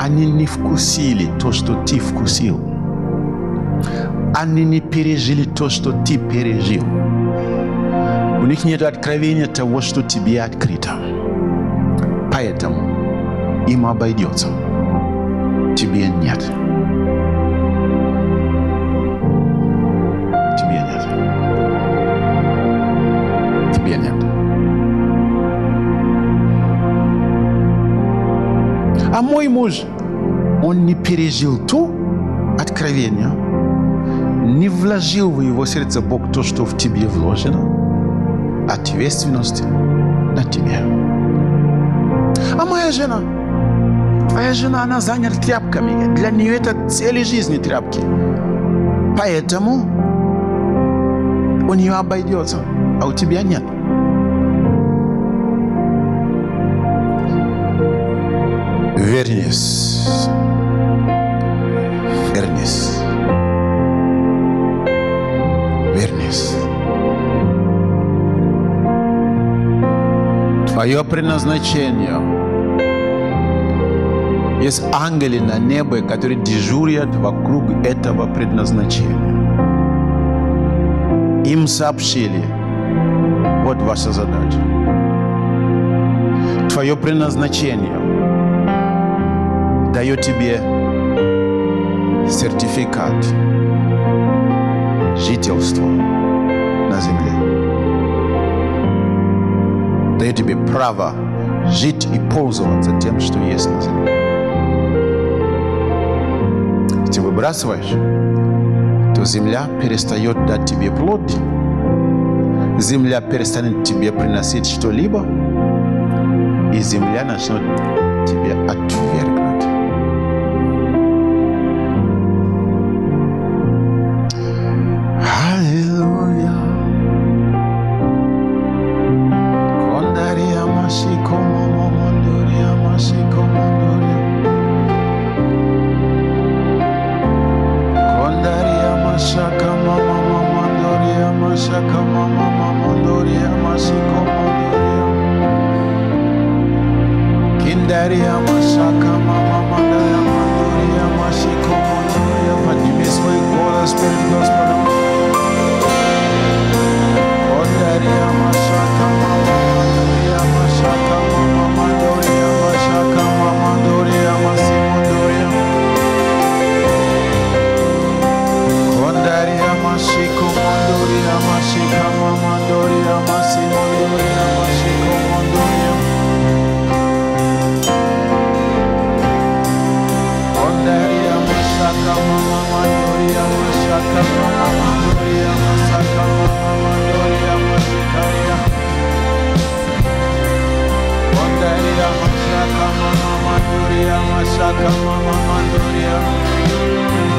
Они не вкусили то, что ты вкусил. Они не пережили то, что ты пережил. У них нет откровения того, что тебе открыто. Поэтому им обойдется. Тебе нет. А мой муж, он не пережил то откровение, не вложил в его сердце Бог то, что в тебе вложено, ответственность на тебе. А моя жена, твоя жена, она занята тряпками. Для нее это цель жизни тряпки. Поэтому у нее обойдется, а у тебя нет. Вернись. Вернись. Вернись. Твое предназначение. Есть ангелы на небе, которые дежурят вокруг этого предназначения. Им сообщили, вот ваша задача. Твое предназначение дает тебе сертификат жительства на земле. Дает тебе право жить и пользоваться тем, что есть на земле. Ты выбрасываешь, то земля перестает дать тебе плод, земля перестанет тебе приносить что-либо, и земля начнет тебя отвергнуть.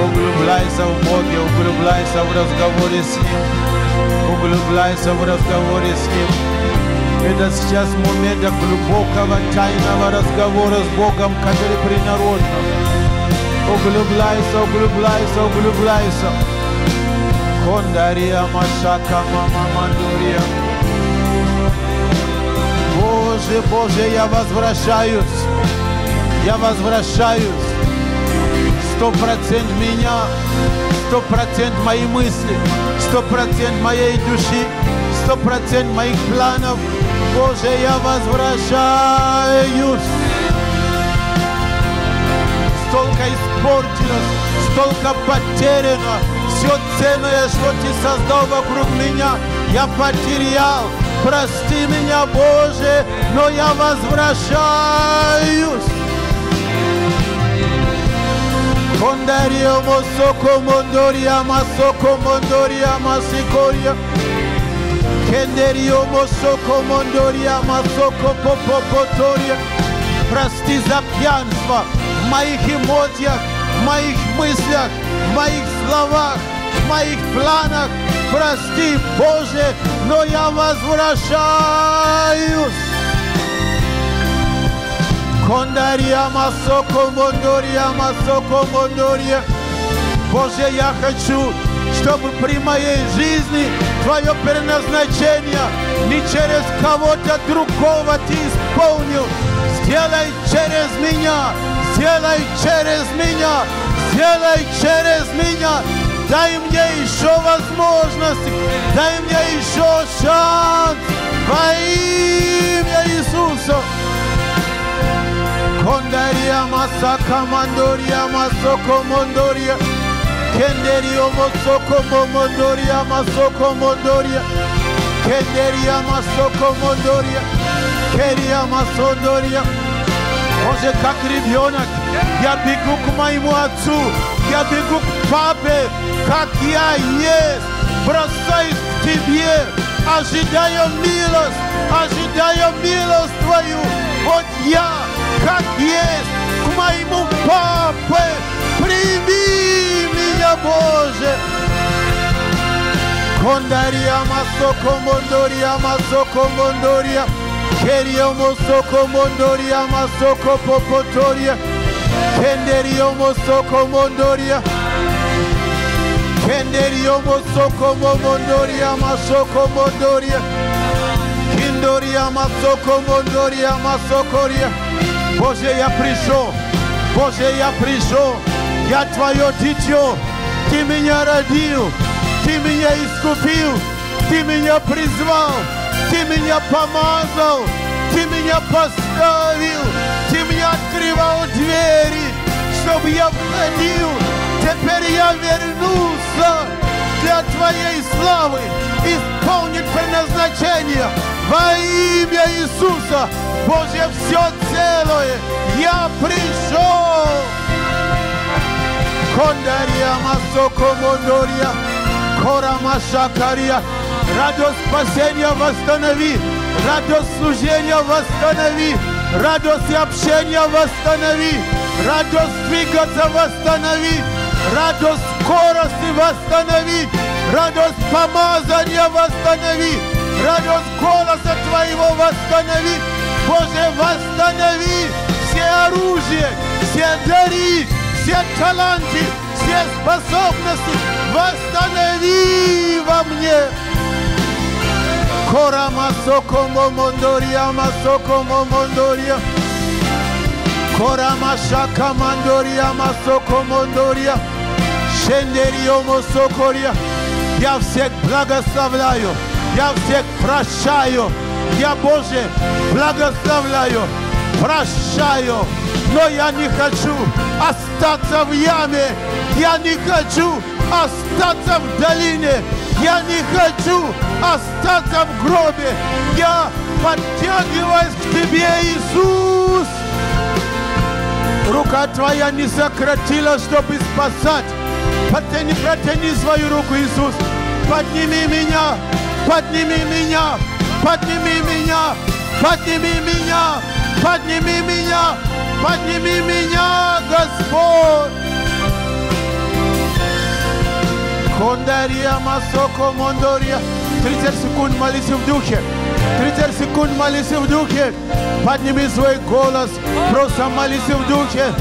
Углубляйся в Боге, углубляйся в разговоре с Ним. Углубляйся в разговоре с Ним. Это сейчас момент глубокого тайного разговора с Богом, который принародно. Углубляйся, углубляйся, углубляйся. Кондария Машака Мама Мандурия. Боже, Боже, я возвращаюсь. Я возвращаюсь сто процент меня, сто процент мои мысли, сто процент моей души, сто процент моих планов. Боже, я возвращаюсь. Столько испорчено, столько потеряно. Все ценное, что Ты создал вокруг меня, я потерял. Прости меня, Боже, но я возвращаюсь. Kondario mosoko mondoria masoko mondoria masikoria. Kenderio mosoko mondoria masoko popopotoria. Прости за пьянство, в моих эмоциях, в моих мыслях, в моих словах, в моих планах. Прости, Боже, но я возвращаюсь. Кондария Масоко Мондория Масоко Мондория. Боже, я хочу, чтобы при моей жизни Твое предназначение не через кого-то другого Ты исполнил. Сделай через меня, сделай через меня, сделай через меня. Дай мне еще возможность, дай мне еще шанс во имя Иисуса. Kondaria masaka mandoria masoko mondoria. Kenderio mosoko mondoria masoko mondoria. Kenderia masoko mondoria. Keria masondoria. Może как ребенок, я бегу к моему отцу, я бегу к папе, как я есть, бросаюсь к тебе, ожидаю милость, ожидаю милость твою. Вот я, как есть, к моему папе, прими меня, Боже. Кондария масоко мондория масоко мондория. Kerio mosoko mondoria masoko popotoria. Kenderio mosoko mondoria. Kenderio mosoko mondoria masoko mondoria. Киндория масоко мондория масокория. Боже, я пришел. Боже, я пришел. Я твое дитё. Ты меня родил. Ты меня искупил. Ты меня призвал. Ты меня помазал, Ты меня поставил, Ты мне открывал двери, чтобы я входил. Теперь я вернулся для Твоей славы, исполнить предназначение во имя Иисуса. Боже, все целое, я пришел. Кондария Масоко Мондория, Кора Машакария, радость спасения восстанови, радость служения восстанови, радость общения восстанови, радость двигаться восстанови, радость скорости восстанови, радость помазания восстанови, радость голоса Твоего восстанови, Боже, восстанови все оружие, все дари, все таланты, все способности, восстанови во мне. Kora masoko momondoria masoko momondoria. Kora mashaka mandoria masoko mondoria. Шендерио мосокория. Я всех благословляю. Я всех прощаю. Я, Боже, благословляю, прощаю. Но я не хочу остаться в яме. Я не хочу остаться в долине. Я не хочу остаться в гробе. Я подтягиваюсь к Тебе, Иисус. Рука Твоя не сократила, чтобы спасать. Протяни, протяни свою руку, Иисус. Подними меня, подними меня, подними меня, подними меня, подними меня, подними меня, Господь. Кондария Масоко Мондория. 30 секунд молись в духе. 30 секунд молись в духе. Подними свой голос. Просто молись в духе.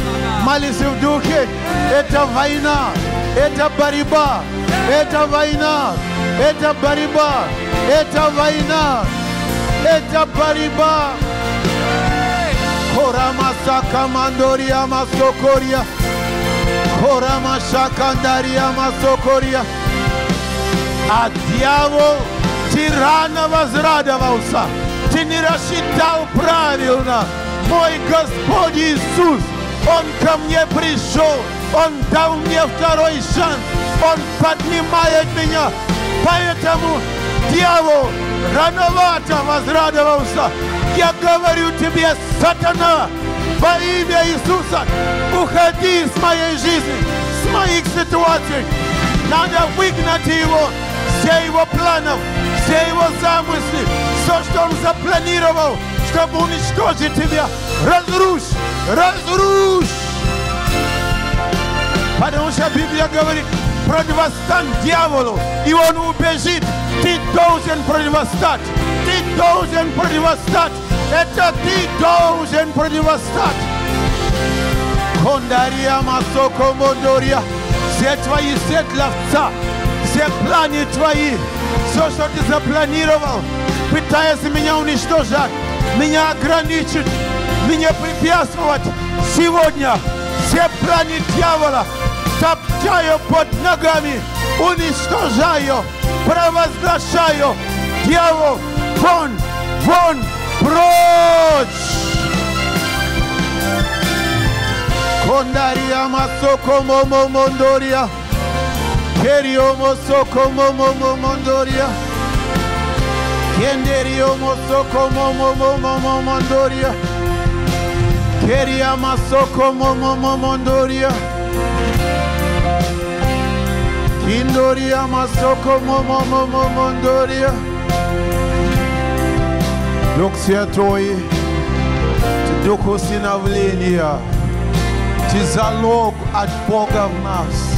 Молись в духе. Это война. Это борьба. Это война. Это борьба. Это война. Это борьба. Корамаса Камандория Масокория. Корама Шакандария Масокория. А дьявол тирана возрадовался. Ты не рассчитал правильно. Мой Господь Иисус, Он ко мне пришел. Он дал мне второй шанс. Он поднимает меня. Поэтому дьявол рановато возрадовался. Я говорю тебе, сатана, во имя Иисуса, уходи с моей жизни, с моих ситуаций. Надо выгнать его, все его планов, все его замыслы, все, что он запланировал, чтобы уничтожить тебя. Разрушь, разрушь. Потому что Библия говорит, противостань дьяволу, и он убежит. Ты должен противостать. Ты должен противостать. Это ты должен противостать. Кондария Масоко Мондория. Все твои сетловца, все планы твои, все, что ты запланировал, пытаясь меня уничтожать, меня ограничить, меня препятствовать. Сегодня все планы дьявола топтаю под ногами, уничтожаю, провозглашаю. Дьявол, вон, вон, прочь! Kondaria masoko momo mondoria. Kerio mosoko momo momo mondoria. Kenderio mosoko momo momo momo mondoria. Keria masoko momo momo mondoria. Kindoria Дух Святой, Ты Дух усыновления, Ты залог от Бога в нас.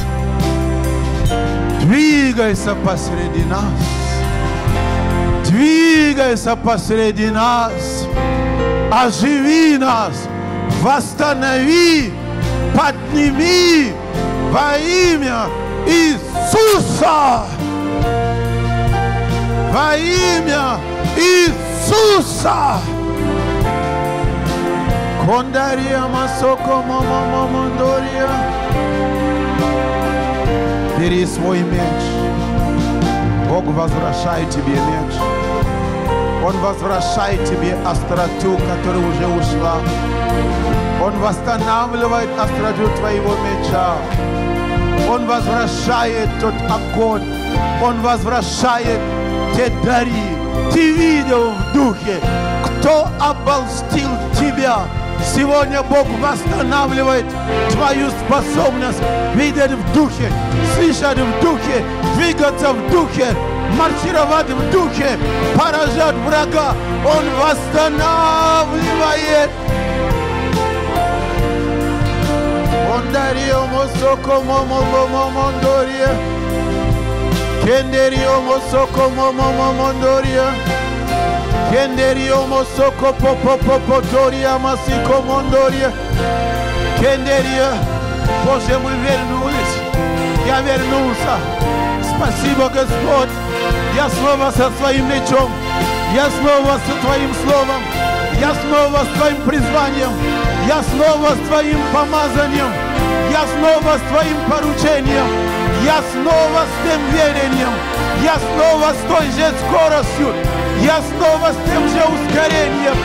Двигайся посреди нас. Двигайся посреди нас. Оживи нас. Восстанови. Подними во имя Иисуса. Во имя Иисуса. Кондария Масоко Момо Мондория. Бери свой меч. Бог возвращает тебе меч. Он возвращает тебе остроту, которая уже ушла. Он восстанавливает остроту твоего меча. Он возвращает тот огонь. Он возвращает те дари. Ты видел в духе, кто оболстил тебя. Сегодня Бог восстанавливает твою способность видеть в духе, слышать в духе, двигаться в духе, маршировать в духе, поражать врага. Он восстанавливает. Он дарил мосоко момо момо мондория. Kenderio mosoko momo momondoria. Kenderio mosoko popo popo toria masiko mondorия. Кендерия. Боже, мы вернулись. Я вернулся. Спасибо, Господь. Я снова со своим мечом. Я снова со Твоим словом. Я снова с Твоим призванием. Я снова с Твоим помазанием. Я снова с Твоим поручением. Я снова с тем верением. Я снова с той же скоростью. Я снова с тем же ускорением.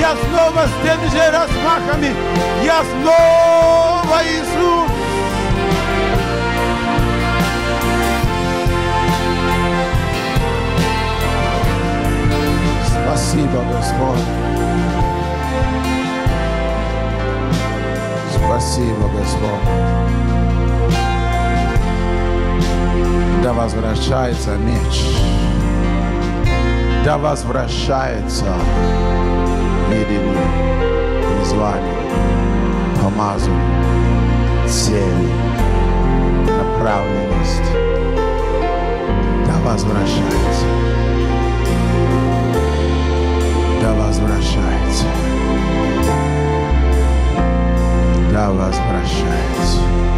Я снова с теми же размахами. Я снова Иисус. Спасибо, Господь. Спасибо, Господь. Да возвращается меч. Да возвращается видение, призвание, помазание, цель, направленность. Да возвращается. Да возвращается. Да возвращается.